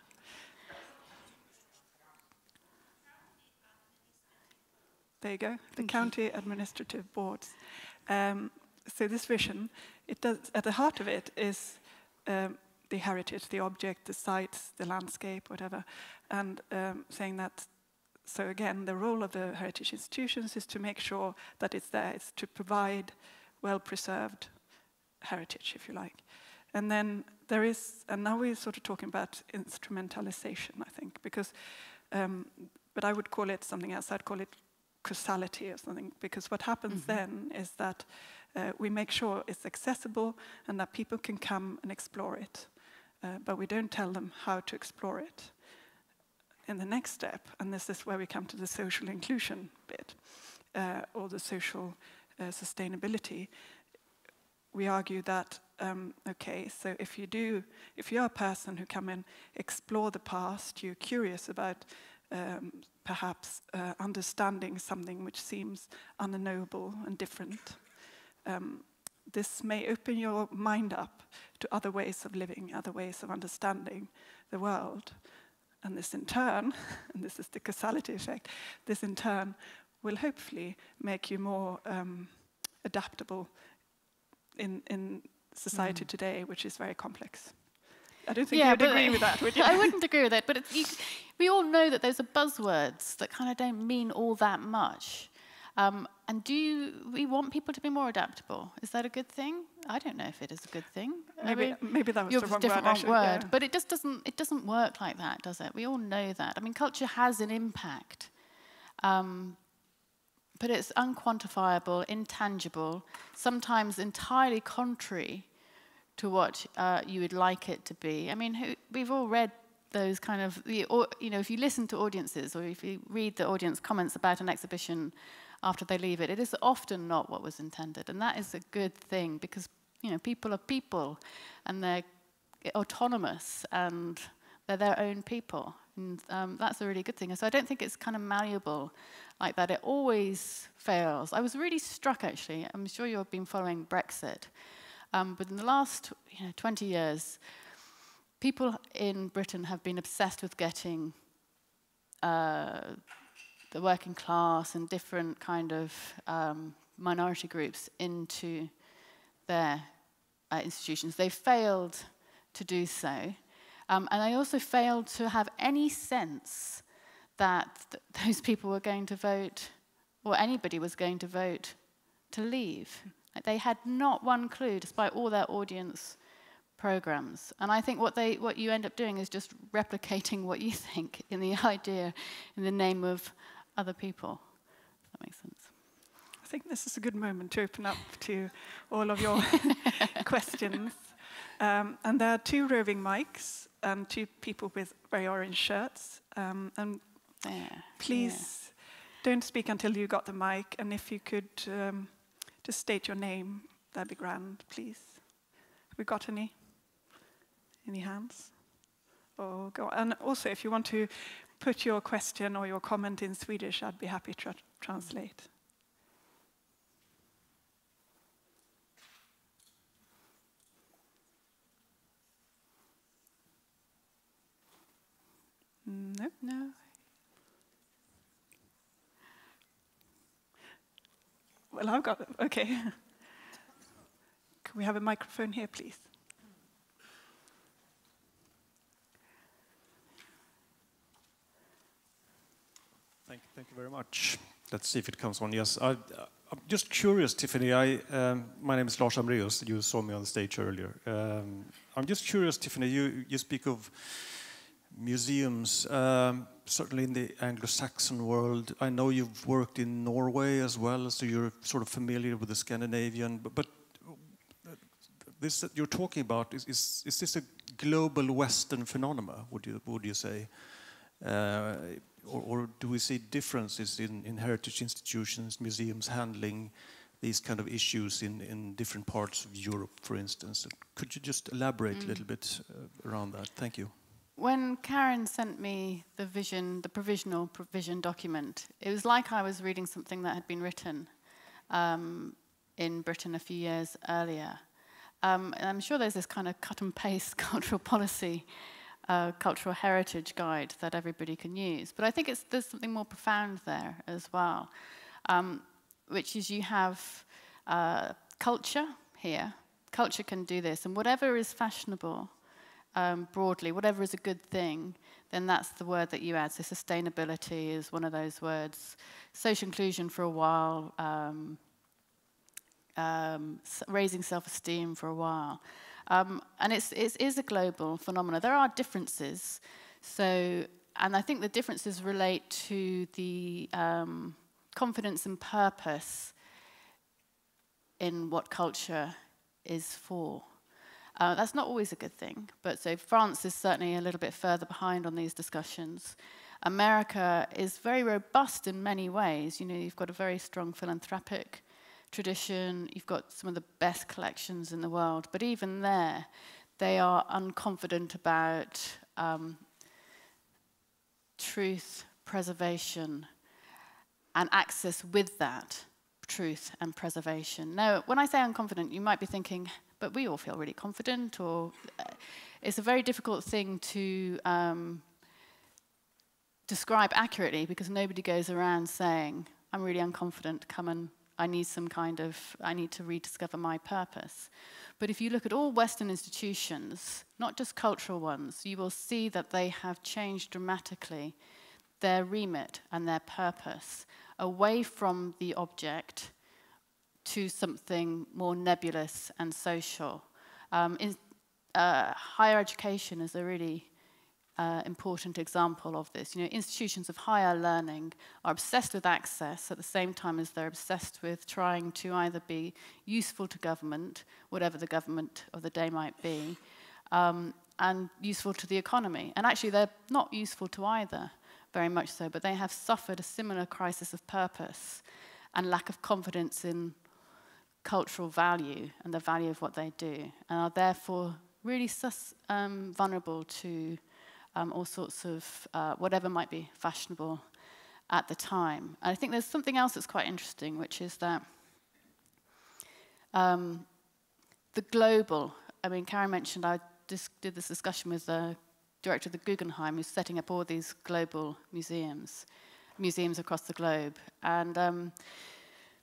There you go, the Thank county you. administrative boards. Um, so this vision, it does, at the heart of it is um, the heritage, the object, the sites, the landscape, whatever, and um, saying that. So again, the role of the heritage institutions is to make sure that it's there. It's to provide well-preserved heritage, if you like. And then there is, and now we're sort of talking about instrumentalization, I think, because, um, but I would call it something else. I'd call it causality or something, because what happens mm -hmm. then is that uh, we make sure it's accessible and that people can come and explore it. Uh, but we don't tell them how to explore it. In the next step, and this is where we come to the social inclusion bit, uh, or the social uh, sustainability, we argue that, um, okay, so if you do, if you're a person who come in, explore the past, you're curious about um, perhaps uh, understanding something which seems unknowable and different. Um, this may open your mind up to other ways of living, other ways of understanding the world. And this in turn, and this is the causality effect, this in turn will hopefully make you more um, adaptable in, in society mm. today, which is very complex. I don't think yeah, you'd agree with that, would you? I wouldn't agree with it, but you, we all know that those are buzzwords that kind of don't mean all that much. Um, and do you, we want people to be more adaptable? Is that a good thing? I don't know if it is a good thing. Maybe, I mean, maybe that was the wrong different word. Actually, word, yeah. but it just doesn't. It doesn't work like that, does it? We all know that. I mean, culture has an impact, um, but it's unquantifiable, intangible, sometimes entirely contrary to what uh, you would like it to be. I mean, who, we've all read those kind of, you know, if you listen to audiences or if you read the audience comments about an exhibition after they leave it, it is often not what was intended. And that is a good thing because, you know, people are people and they're autonomous and they're their own people. And um, that's a really good thing. So I don't think it's kind of malleable like that. It always fails. I was really struck, actually. I'm sure you've been following Brexit. Um, but in the last you know, 20 years, people in Britain have been obsessed with getting uh, the working class and different kind of um, minority groups into their uh, institutions. They failed to do so. Um, and they also failed to have any sense that th those people were going to vote, or anybody was going to vote to leave. Like they had not one clue, despite all their audience programs. And I think what, they, what you end up doing is just replicating what you think in the idea, in the name of other people. If that makes sense. I think this is a good moment to open up to all of your questions. Um, and there are two roving mics and two people with very orange shirts. Um, and yeah, please yeah. don't speak until you got the mic. And if you could um, just state your name, that'd be grand, please. Have we got any? Any hands? Oh, go on. And also, if you want to put your question or your comment in Swedish, I'd be happy to translate. No? No. Well, I've got. Okay. Can we have a microphone here, please? Thank, you very much. Let's see if it comes on. Yes, I, am just curious, Tiffany. I, um, my name is Lars Amreus. You saw me on the stage earlier. Um, I'm just curious, Tiffany. You, you speak of museums, um, certainly in the Anglo-Saxon world. I know you've worked in Norway as well, so you're sort of familiar with the Scandinavian. But, but this that you're talking about is, is, is this a global Western phenomena? Would you would you say, uh, or, or, do we see differences in, in heritage institutions, museums handling? these kind of issues in, in different parts of Europe, for instance. Could you just elaborate mm. a little bit uh, around that? Thank you. When Karen sent me the vision, the provisional provision document, it was like I was reading something that had been written um, in Britain a few years earlier. Um, and I'm sure there's this kind of cut and paste cultural policy, uh, cultural heritage guide that everybody can use. But I think it's, there's something more profound there as well, um, which is you have uh, culture here. Culture can do this, and whatever is fashionable um, broadly, whatever is a good thing, then that's the word that you add. So sustainability is one of those words. Social inclusion for a while, um, um, raising self-esteem for a while. Um, and it's, it is a global phenomenon. There are differences. So, and I think the differences relate to the um, confidence and purpose in what culture is for. Uh, that's not always a good thing, but so France is certainly a little bit further behind on these discussions. America is very robust in many ways. You know, you've got a very strong philanthropic tradition, you've got some of the best collections in the world, but even there, they are unconfident about um, truth preservation, and access with that truth and preservation. Now, when I say unconfident, you might be thinking, but we all feel really confident, or uh, it's a very difficult thing to um, describe accurately because nobody goes around saying, I'm really unconfident, come and I need some kind of, I need to rediscover my purpose. But if you look at all Western institutions, not just cultural ones, you will see that they have changed dramatically their remit and their purpose away from the object to something more nebulous and social. Um, in, uh, higher education is a really uh, important example of this. You know, institutions of higher learning are obsessed with access at the same time as they're obsessed with trying to either be useful to government, whatever the government of the day might be, um, and useful to the economy. And actually, they're not useful to either, very much so, but they have suffered a similar crisis of purpose and lack of confidence in cultural value and the value of what they do, and are therefore really um, vulnerable to um, all sorts of uh, whatever might be fashionable at the time. And I think there's something else that's quite interesting, which is that um, the global, I mean, Karen mentioned I did this discussion with the director of the Guggenheim, who's setting up all these global museums, museums across the globe. And um,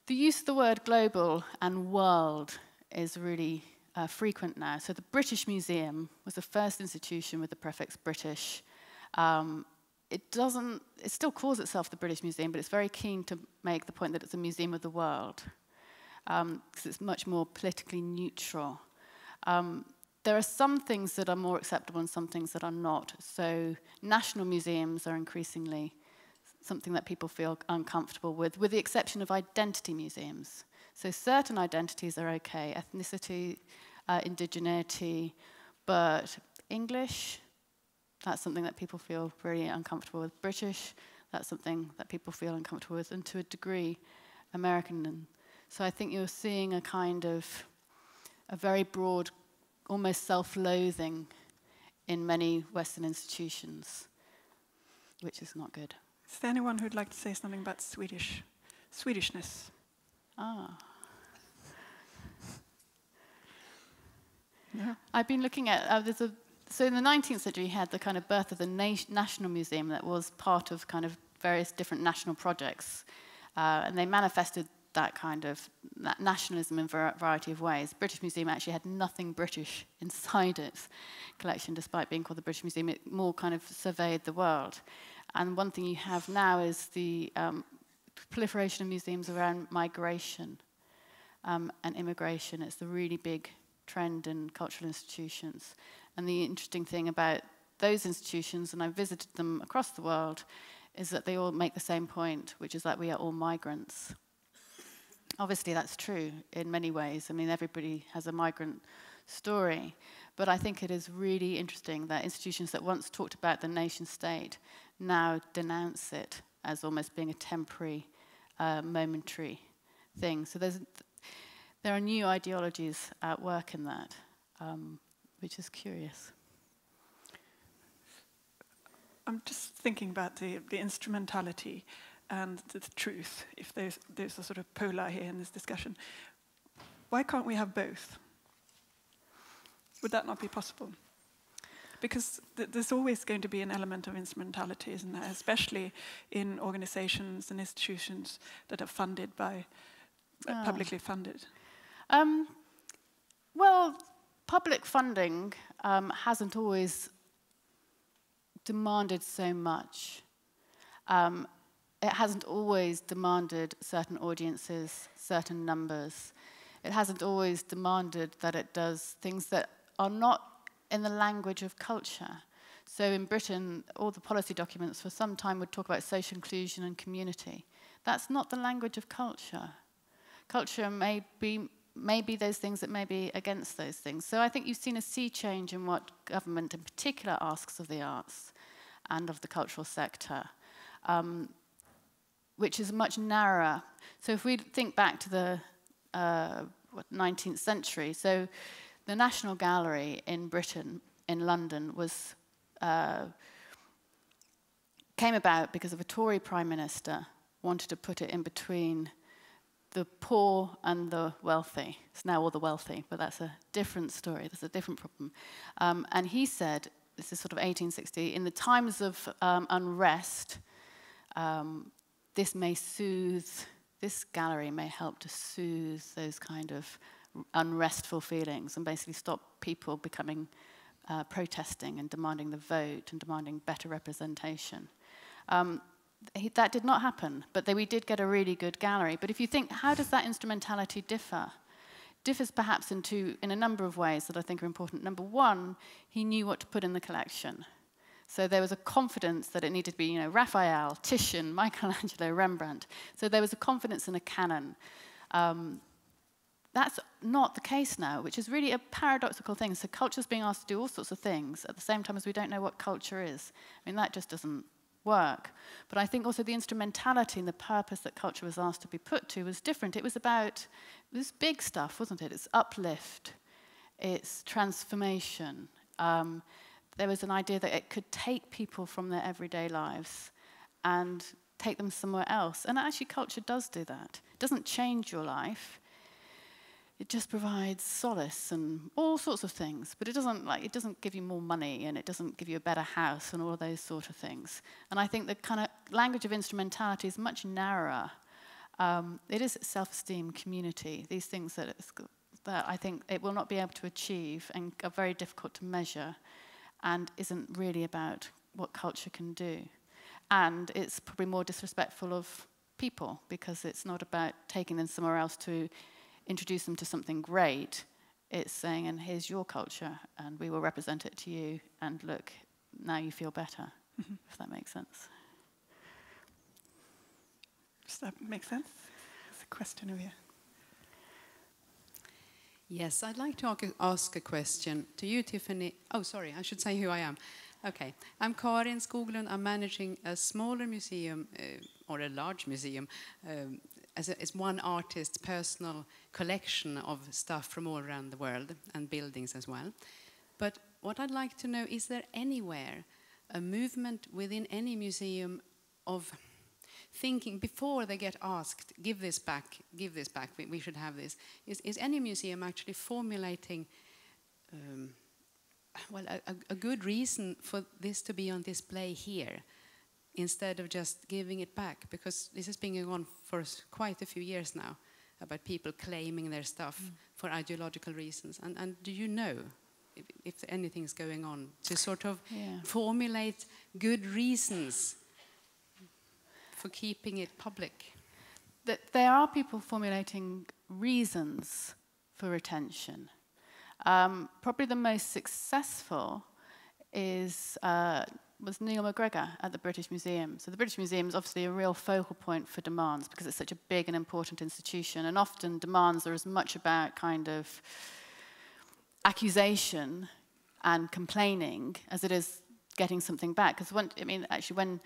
the use of the word global and world is really uh, frequent now. So the British Museum was the first institution with the prefix British. Um, it doesn't, it still calls itself the British Museum, but it's very keen to make the point that it's a museum of the world, because um, it's much more politically neutral. Um, there are some things that are more acceptable and some things that are not. So national museums are increasingly something that people feel uncomfortable with, with the exception of identity museums. So certain identities are okay, ethnicity, uh, indigeneity, but English, that's something that people feel really uncomfortable with. British, that's something that people feel uncomfortable with, and to a degree, American. So I think you're seeing a kind of a very broad, almost self-loathing in many Western institutions, which is not good. Is there anyone who'd like to say something about Swedish, Swedishness? Ah. Yeah. I've been looking at, uh, there's a, so in the 19th century, you had the kind of birth of the Na National Museum that was part of kind of various different national projects. Uh, and they manifested that kind of that nationalism in a variety of ways. British Museum actually had nothing British inside its collection, despite being called the British Museum. It more kind of surveyed the world. And one thing you have now is the um, proliferation of museums around migration um, and immigration. It's the really big trend in cultural institutions. And the interesting thing about those institutions, and I've visited them across the world, is that they all make the same point, which is that we are all migrants. Obviously, that's true in many ways. I mean, everybody has a migrant story. But I think it is really interesting that institutions that once talked about the nation state now denounce it as almost being a temporary, uh, momentary thing. So there's, there are new ideologies at work in that, um, which is curious. I'm just thinking about the, the instrumentality and the, the truth, if there's, there's a sort of polar here in this discussion. Why can't we have both? Would that not be possible? Because th there's always going to be an element of instrumentality, isn't there? Especially in organizations and institutions that are funded by, uh, publicly funded. Um, well, public funding um, hasn't always demanded so much. Um, it hasn't always demanded certain audiences, certain numbers. It hasn't always demanded that it does things that are not in the language of culture. So in Britain, all the policy documents for some time would talk about social inclusion and community. That's not the language of culture. Culture may be maybe those things that may be against those things. So I think you've seen a sea change in what government in particular asks of the arts and of the cultural sector, um, which is much narrower. So if we think back to the uh, what, 19th century, so the National Gallery in Britain, in London, was uh, came about because of a Tory prime minister wanted to put it in between the poor and the wealthy. It's now all the wealthy, but that's a different story. That's a different problem. Um, and he said, this is sort of 1860, in the times of um, unrest, um, this may soothe, this gallery may help to soothe those kind of unrestful feelings and basically stop people becoming uh, protesting and demanding the vote and demanding better representation. Um, he, that did not happen, but they, we did get a really good gallery. But if you think, how does that instrumentality differ? Differs perhaps in, two, in a number of ways that I think are important. Number one, he knew what to put in the collection. So there was a confidence that it needed to be, you know, Raphael, Titian, Michelangelo, Rembrandt. So there was a confidence in a canon. Um, that's not the case now, which is really a paradoxical thing. So culture's being asked to do all sorts of things at the same time as we don't know what culture is. I mean, that just doesn't work. But I think also the instrumentality and the purpose that culture was asked to be put to was different. It was about this big stuff, wasn't it? It's uplift, it's transformation. Um, there was an idea that it could take people from their everyday lives and take them somewhere else. And actually, culture does do that. It doesn't change your life, it just provides solace and all sorts of things. But it doesn't like it doesn't give you more money and it doesn't give you a better house and all those sort of things. And I think the kind of language of instrumentality is much narrower. Um, it is self-esteem, community, these things that, that I think it will not be able to achieve and are very difficult to measure and isn't really about what culture can do. And it's probably more disrespectful of people because it's not about taking them somewhere else to introduce them to something great, it's saying, and here's your culture, and we will represent it to you, and look, now you feel better, mm -hmm. if that makes sense. Does that make sense? There's a question over here. Yes, I'd like to ask a question to you, Tiffany. Oh, sorry, I should say who I am. Okay, I'm Karin Skoglund. I'm managing a smaller museum, uh, or a large museum, um, as, a, as one artist's personal collection of stuff from all around the world and buildings as well. But what I'd like to know is there anywhere a movement within any museum of thinking before they get asked, give this back, give this back, we, we should have this? Is, is any museum actually formulating um, well, a, a, good reason for this to be on display here? Instead of just giving it back because this has been going on for quite a few years now about people claiming their stuff mm. for ideological reasons. And, and do you know if, if anything's going on to sort of yeah. formulate good reasons for keeping it public? That there are people formulating reasons for retention. Um, probably the most successful is uh, was Neil MacGregor at the British Museum. So the British Museum is obviously a real focal point for demands because it's such a big and important institution. And often demands are as much about kind of accusation and complaining as it is getting something back. Because I mean, actually, when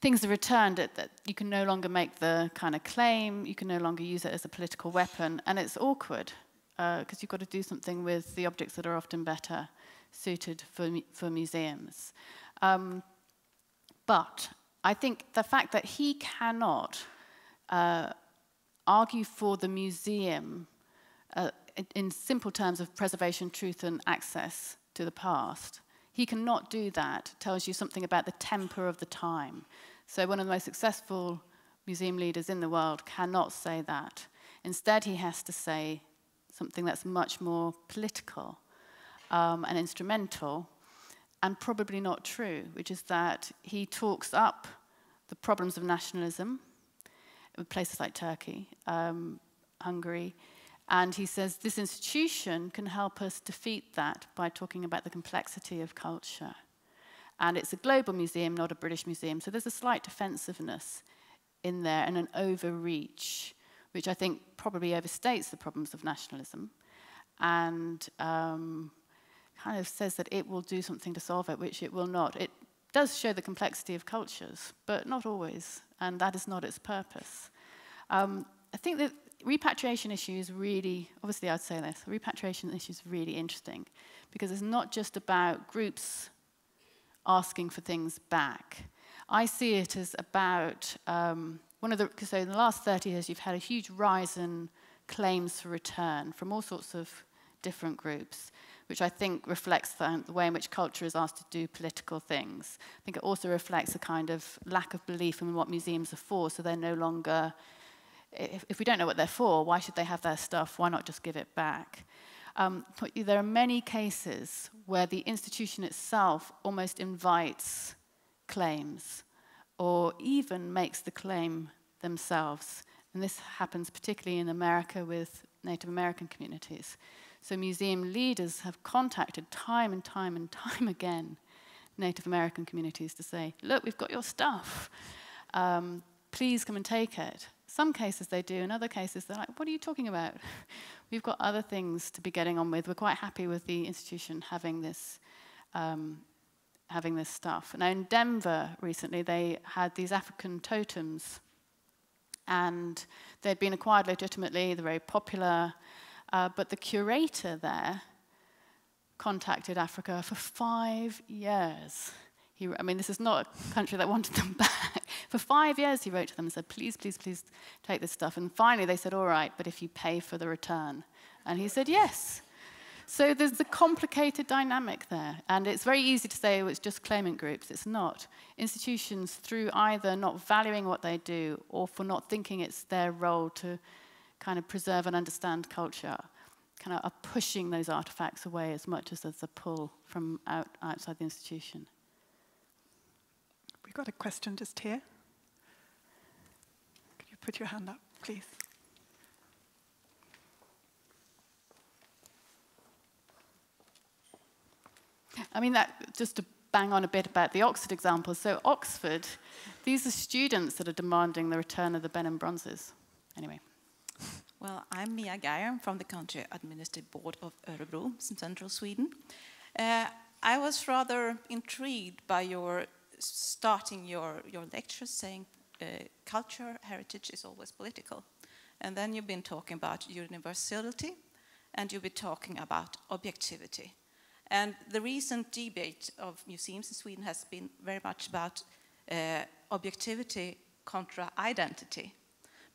things are returned, it, that you can no longer make the kind of claim, you can no longer use it as a political weapon, and it's awkward because uh, you've got to do something with the objects that are often better suited for, for museums. Um, but I think the fact that he cannot uh, argue for the museum uh, in simple terms of preservation, truth, and access to the past, he cannot do that, tells you something about the temper of the time. So one of the most successful museum leaders in the world cannot say that. Instead, he has to say something that's much more political um, and instrumental, and probably not true, which is that he talks up the problems of nationalism in places like Turkey, um, Hungary, and he says this institution can help us defeat that by talking about the complexity of culture. And it's a global museum, not a British museum, so there's a slight defensiveness in there and an overreach, which I think probably overstates the problems of nationalism. And um, kind of says that it will do something to solve it, which it will not. It does show the complexity of cultures, but not always, and that is not its purpose. Um, I think that repatriation issue is really, obviously I'd say this, repatriation issue is really interesting because it's not just about groups asking for things back. I see it as about um, one of the, so in the last 30 years, you've had a huge rise in claims for return from all sorts of different groups, which I think reflects the, the way in which culture is asked to do political things. I think it also reflects a kind of lack of belief in what museums are for, so they're no longer, if, if we don't know what they're for, why should they have their stuff? Why not just give it back? Um, there are many cases where the institution itself almost invites claims or even makes the claim themselves. And this happens particularly in America with Native American communities. So museum leaders have contacted time and time and time again Native American communities to say, look, we've got your stuff. Um, please come and take it. Some cases they do, in other cases they're like, what are you talking about? We've got other things to be getting on with. We're quite happy with the institution having this, um, having this stuff. Now in Denver recently, they had these African totems, and they'd been acquired legitimately. They're very popular, uh, but the curator there contacted Africa for five years. He, I mean, this is not a country that wanted them back. For five years, he wrote to them and said, please, please, please take this stuff. And finally, they said, all right, but if you pay for the return. And he said, yes. So there's a complicated dynamic there. And it's very easy to say, oh, it's just claimant groups. It's not. Institutions, through either not valuing what they do or for not thinking it's their role to kind of preserve and understand culture, kind of are pushing those artifacts away as much as there's a pull from out, outside the institution We've got a question just here. Could you put your hand up, please? I mean, that just to bang on a bit about the Oxford example. So, Oxford, these are students that are demanding the return of the Benin bronzes. Anyway. Well, I'm Mia Geyer from the Country Administrative Board of Örebro, in central Sweden. Uh, I was rather intrigued by your starting your, your lecture saying uh, culture, heritage is always political. And then you've been talking about universality, and you've been talking about objectivity. And the recent debate of museums in Sweden has been very much about uh, objectivity contra identity.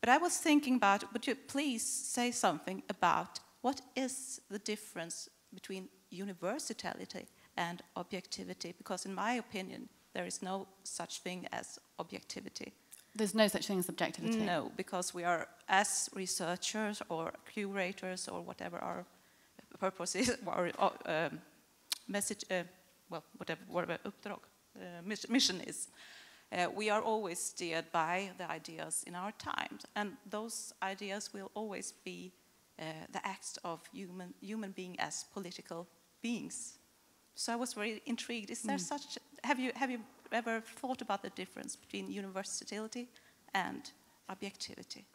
But I was thinking about, would you please say something about what is the difference between universality and objectivity? Because in my opinion, there is no such thing as objectivity. There's no such thing as objectivity? No, because we are, as researchers or curators or whatever our purpose is, our uh, um, message, uh, well, whatever, whatever uppdrag, uh, mission is, uh, we are always steered by the ideas in our times, and those ideas will always be uh, the acts of human, human being as political beings. So I was very intrigued. Is there mm. such have you, have you ever thought about the difference between universality and objectivity?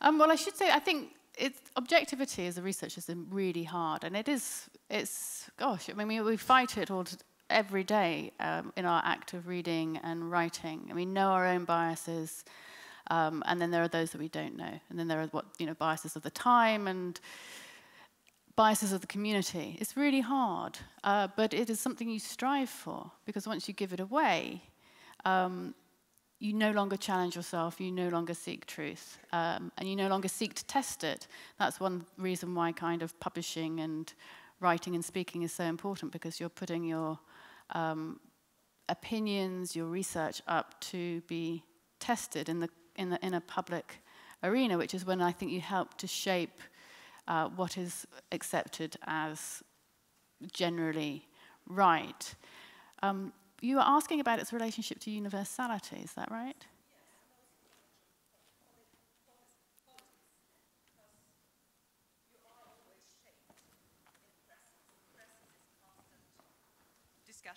Um, well, I should say, I think it's, objectivity as a researcher is really hard, and it is, it's, gosh, I mean, we fight it all every day um, in our act of reading and writing. And we know our own biases, um, and then there are those that we don't know. And then there are what, you know, biases of the time, and biases of the community. It's really hard, uh, but it is something you strive for because once you give it away, um, you no longer challenge yourself, you no longer seek truth, um, and you no longer seek to test it. That's one reason why kind of publishing and writing and speaking is so important because you're putting your um, opinions, your research up to be tested in the in the in a public arena, which is when I think you help to shape uh, what is accepted as generally right. Um, you were asking about its relationship to universality, is that right?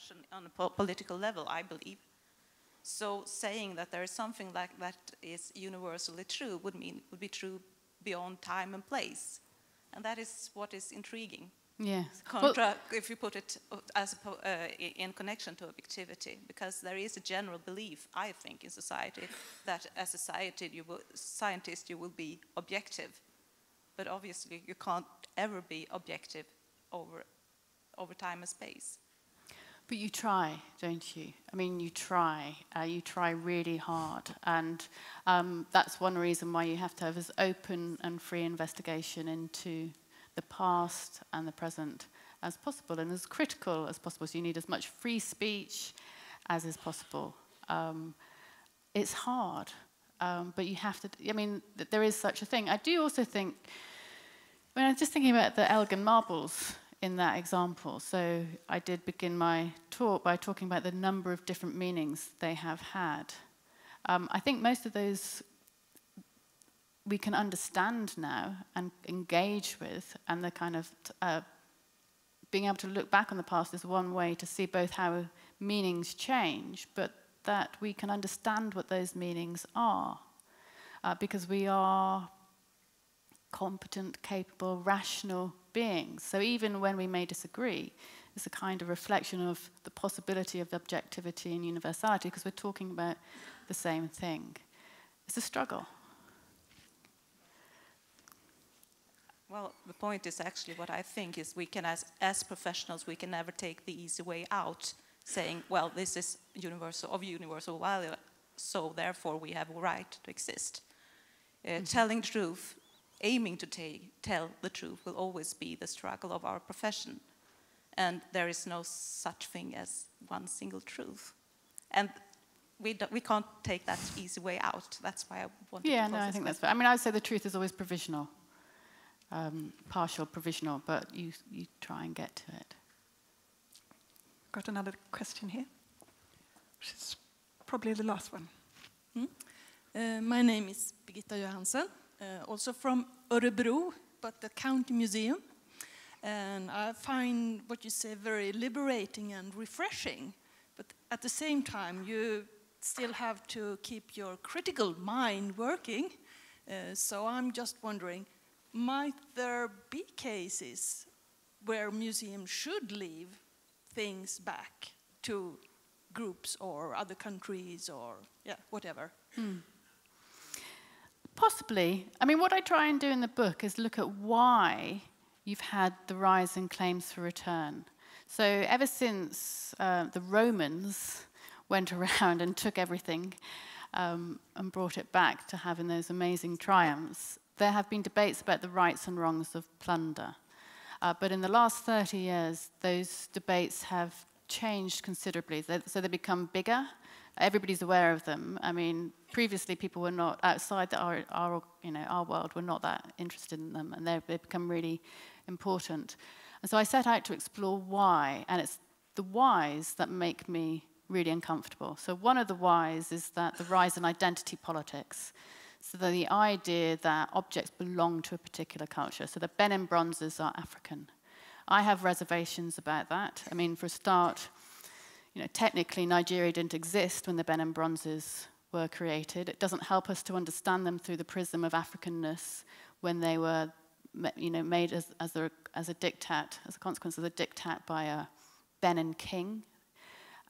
Discussion on a po political level, I believe. So saying that there is something like that is universally true would mean would be true beyond time and place. And that is what is intriguing. Yes. Contra, well, if you put it as uh, in connection to objectivity, because there is a general belief, I think, in society that as a society, you will, scientist, you will be objective. But obviously, you can't ever be objective over, over time and space. But you try, don't you? I mean, you try. Uh, you try really hard. And um, that's one reason why you have to have as open and free investigation into the past and the present as possible and as critical as possible. So you need as much free speech as is possible. Um, it's hard, um, but you have to, I mean, th there is such a thing. I do also think, I mean, I'm just thinking about the Elgin marbles in that example. So I did begin my talk by talking about the number of different meanings they have had. Um, I think most of those we can understand now and engage with, and the kind of uh, being able to look back on the past is one way to see both how meanings change, but that we can understand what those meanings are. Uh, because we are competent, capable, rational beings. So even when we may disagree, it's a kind of reflection of the possibility of objectivity and universality because we're talking about the same thing. It's a struggle. Well, the point is actually what I think is we can, as, as professionals, we can never take the easy way out, saying, well, this is universal of universal value, so therefore we have a right to exist. Uh, mm -hmm. Telling the truth aiming to tell the truth will always be the struggle of our profession. And there is no such thing as one single truth. And we, we can't take that easy way out. That's why I want yeah, to Yeah, no, I think that's fair. I mean, I would say the truth is always provisional, um, partial, provisional, but you, you try and get to it. Got another question here, which is probably the last one. Hmm? Uh, my name is Birgitta Johansen. Uh, also from Örebro, but the County Museum. And I find what you say very liberating and refreshing. But at the same time, you still have to keep your critical mind working. Uh, so I'm just wondering, might there be cases where museums should leave things back to groups or other countries or yeah, whatever? Hmm. Possibly. I mean, what I try and do in the book is look at why you've had the rise in claims for return. So, ever since uh, the Romans went around and took everything um, and brought it back to having those amazing triumphs, there have been debates about the rights and wrongs of plunder. Uh, but in the last 30 years, those debates have changed considerably. So they become bigger everybody's aware of them. I mean, previously people were not outside our, our, you know, our world were not that interested in them, and they've become really important. And so I set out to explore why, and it's the whys that make me really uncomfortable. So one of the whys is that the rise in identity politics. So the idea that objects belong to a particular culture. So the Benin bronzes are African. I have reservations about that. I mean, for a start, you know, technically Nigeria didn't exist when the Benin bronzes were created. It doesn't help us to understand them through the prism of Africanness when they were you know, made as, as, a, as a diktat, as a consequence of the diktat by a Benin king.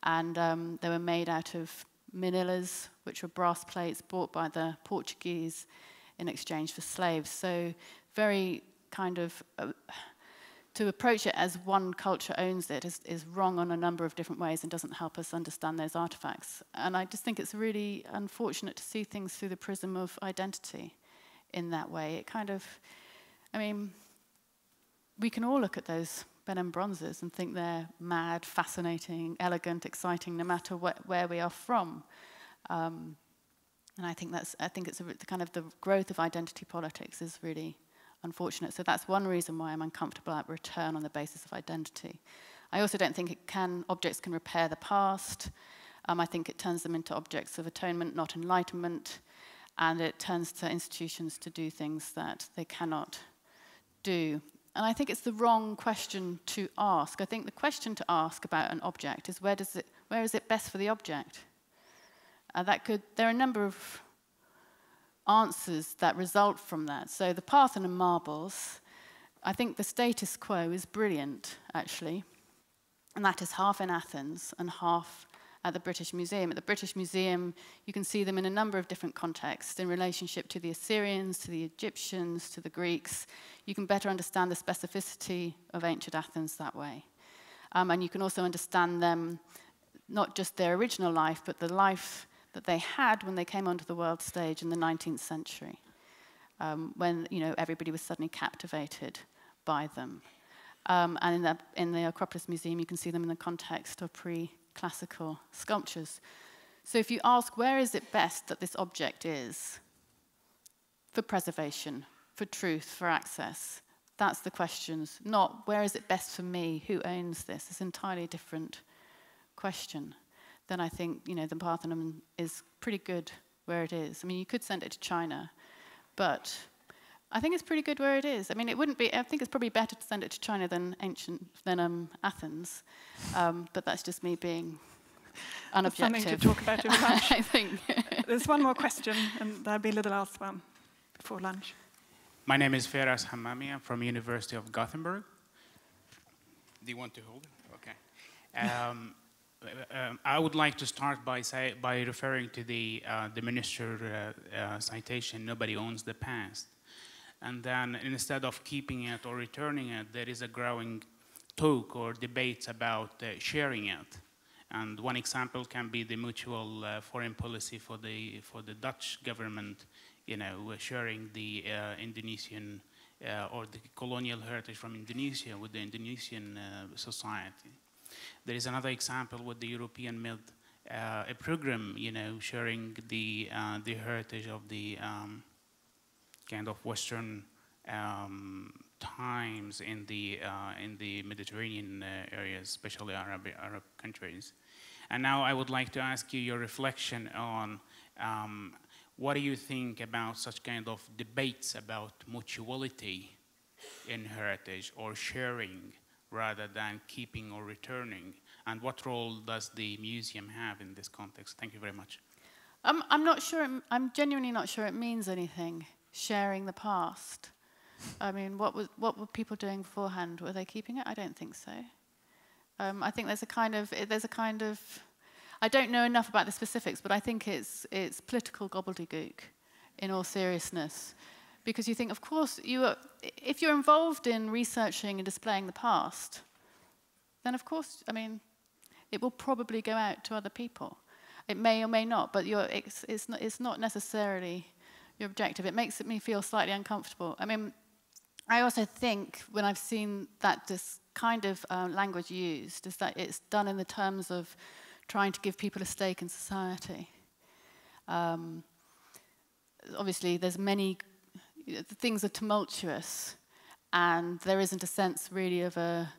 And um, they were made out of manillas, which were brass plates bought by the Portuguese in exchange for slaves. So very kind of uh, to approach it as one culture owns it is, is wrong on a number of different ways and doesn't help us understand those artifacts. And I just think it's really unfortunate to see things through the prism of identity in that way. It kind of, I mean, we can all look at those Benin bronzes and think they're mad, fascinating, elegant, exciting, no matter wh where we are from. Um, and I think that's, I think it's a, the kind of the growth of identity politics is really unfortunate. So that's one reason why I'm uncomfortable at return on the basis of identity. I also don't think it can, objects can repair the past. Um, I think it turns them into objects of atonement, not enlightenment, and it turns to institutions to do things that they cannot do. And I think it's the wrong question to ask. I think the question to ask about an object is where, does it, where is it best for the object? Uh, that could, there are a number of answers that result from that. So the Parthenon marbles, I think the status quo is brilliant, actually. And that is half in Athens and half at the British Museum. At the British Museum, you can see them in a number of different contexts in relationship to the Assyrians, to the Egyptians, to the Greeks. You can better understand the specificity of ancient Athens that way. Um, and you can also understand them, not just their original life, but the life that they had when they came onto the world stage in the 19th century, um, when you know, everybody was suddenly captivated by them. Um, and in the, in the Acropolis Museum, you can see them in the context of pre-classical sculptures. So if you ask, where is it best that this object is for preservation, for truth, for access, that's the questions, not where is it best for me, who owns this? It's an entirely different question. Then I think, you know, the Parthenon is pretty good where it is. I mean, you could send it to China, but I think it's pretty good where it is. I mean, it wouldn't be, I think it's probably better to send it to China than ancient, than um, Athens. Um, but that's just me being unobjective. Something to talk about over lunch. I think. There's one more question, and that'll be the last one before lunch. My name is Feras Hammami. I'm from University of Gothenburg. Do you want to hold it? Okay. Um, um, I would like to start by say, by referring to the uh, the minister uh, uh, citation. Nobody owns the past, and then instead of keeping it or returning it, there is a growing talk or debates about uh, sharing it. And one example can be the mutual uh, foreign policy for the for the Dutch government, you know, sharing the uh, Indonesian or the colonial heritage from Indonesia with the Indonesian society. There is another example with the European Med, uh, a program, you know, sharing the uh, the heritage of the um, kind of Western um, times in the uh, in the Mediterranean uh, areas, especially Arab Arab countries. And now I would like to ask you your reflection on um, what do you think about such kind of debates about mutuality in heritage or sharing rather than keeping or returning? And what role does the museum have in this context? Thank you very much. I'm not sure, it, I'm genuinely not sure it means anything, sharing the past. I mean, what, was, what were people doing beforehand? Were they keeping it? I don't think so. Um, I think there's a kind of, there's a kind of, I don't know enough about the specifics, but I think it's, it's political gobbledygook in all seriousness because you think, of course, you are, if you're involved in researching and displaying the past, then of course, I mean, it will probably go out to other people. It may or may not, but it's, it's, not, it's not necessarily your objective. It makes me feel slightly uncomfortable. I mean, I also think when I've seen that this kind of um, language used is that it's done in the terms of trying to give people a stake in society. Um, obviously, there's many things are tumultuous and there isn't a sense really of a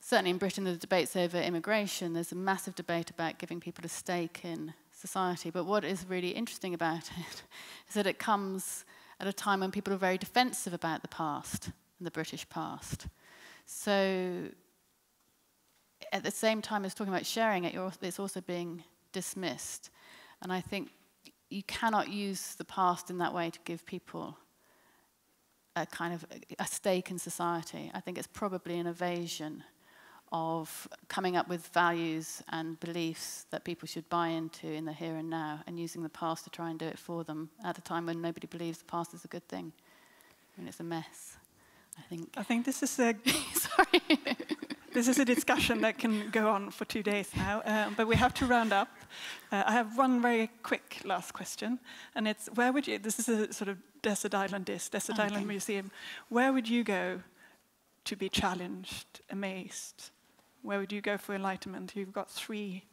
certainly in Britain the debates over immigration there's a massive debate about giving people a stake in society. But what is really interesting about it is that it comes at a time when people are very defensive about the past and the British past. So at the same time as talking about sharing it it's also being dismissed. And I think you cannot use the past in that way to give people a kind of a stake in society. I think it's probably an evasion of coming up with values and beliefs that people should buy into in the here and now and using the past to try and do it for them at a time when nobody believes the past is a good thing. I mean, it's a mess, I think. I think this is a... Sorry. this is a discussion that can go on for two days now, uh, but we have to round up. Uh, I have one very quick last question, and it's where would you, this is a sort of Desert Island is, Desert okay. Island Museum, where would you go to be challenged, amazed? Where would you go for enlightenment? You've got three,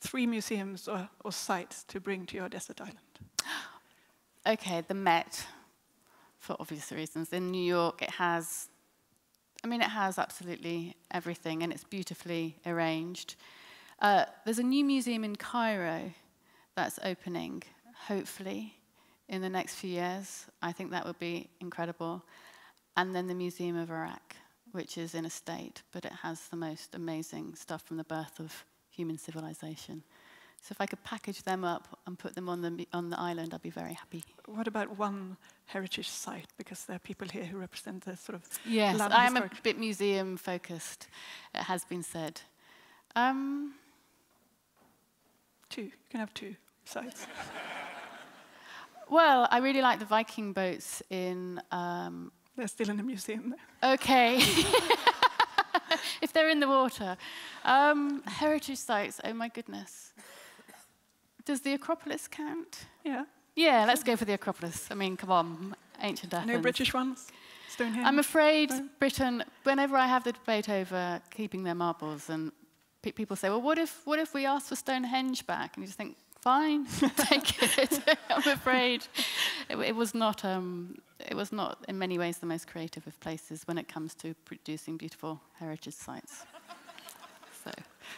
three museums or, or sites to bring to your desert island. Okay, the Met, for obvious reasons. In New York, it has I mean, it has absolutely everything, and it's beautifully arranged. Uh, there's a new museum in Cairo that's opening, hopefully, in the next few years. I think that would be incredible. And then the Museum of Iraq, which is in a state, but it has the most amazing stuff from the birth of human civilization. So if I could package them up and put them on the, on the island, I'd be very happy. What about one heritage site? Because there are people here who represent the sort of Yes, I'm a bit museum focused, it has been said. Um, two, you can have two sites. well, I really like the Viking boats in... Um, They're still in the museum. Okay. if they're in the water. Um, heritage sites, oh my goodness. Does the Acropolis count? Yeah. Yeah, let's go for the Acropolis. I mean, come on, ancient Athens. No British ones? Stonehenge? I'm afraid No? Britain, whenever I have the debate over keeping their marbles, and pe- people say, well, what if, what if we ask for Stonehenge back? And you just think, fine, take it. I'm afraid it, it, was not, um, it was not, in many ways, the most creative of places when it comes to producing beautiful heritage sites. So.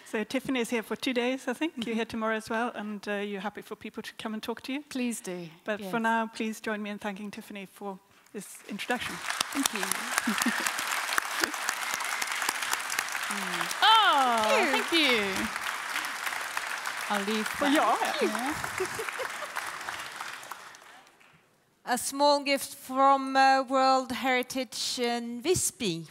So Tiffany is here for two days, I think. You're here tomorrow as well, and uh, you're happy for people to come and talk to you. Please do. But yes. for now, please join me in thanking Tiffany for this introduction. Thank you. Oh, thank you. I'll leave Well, that. yeah. A small gift from uh, World Heritage in Visby.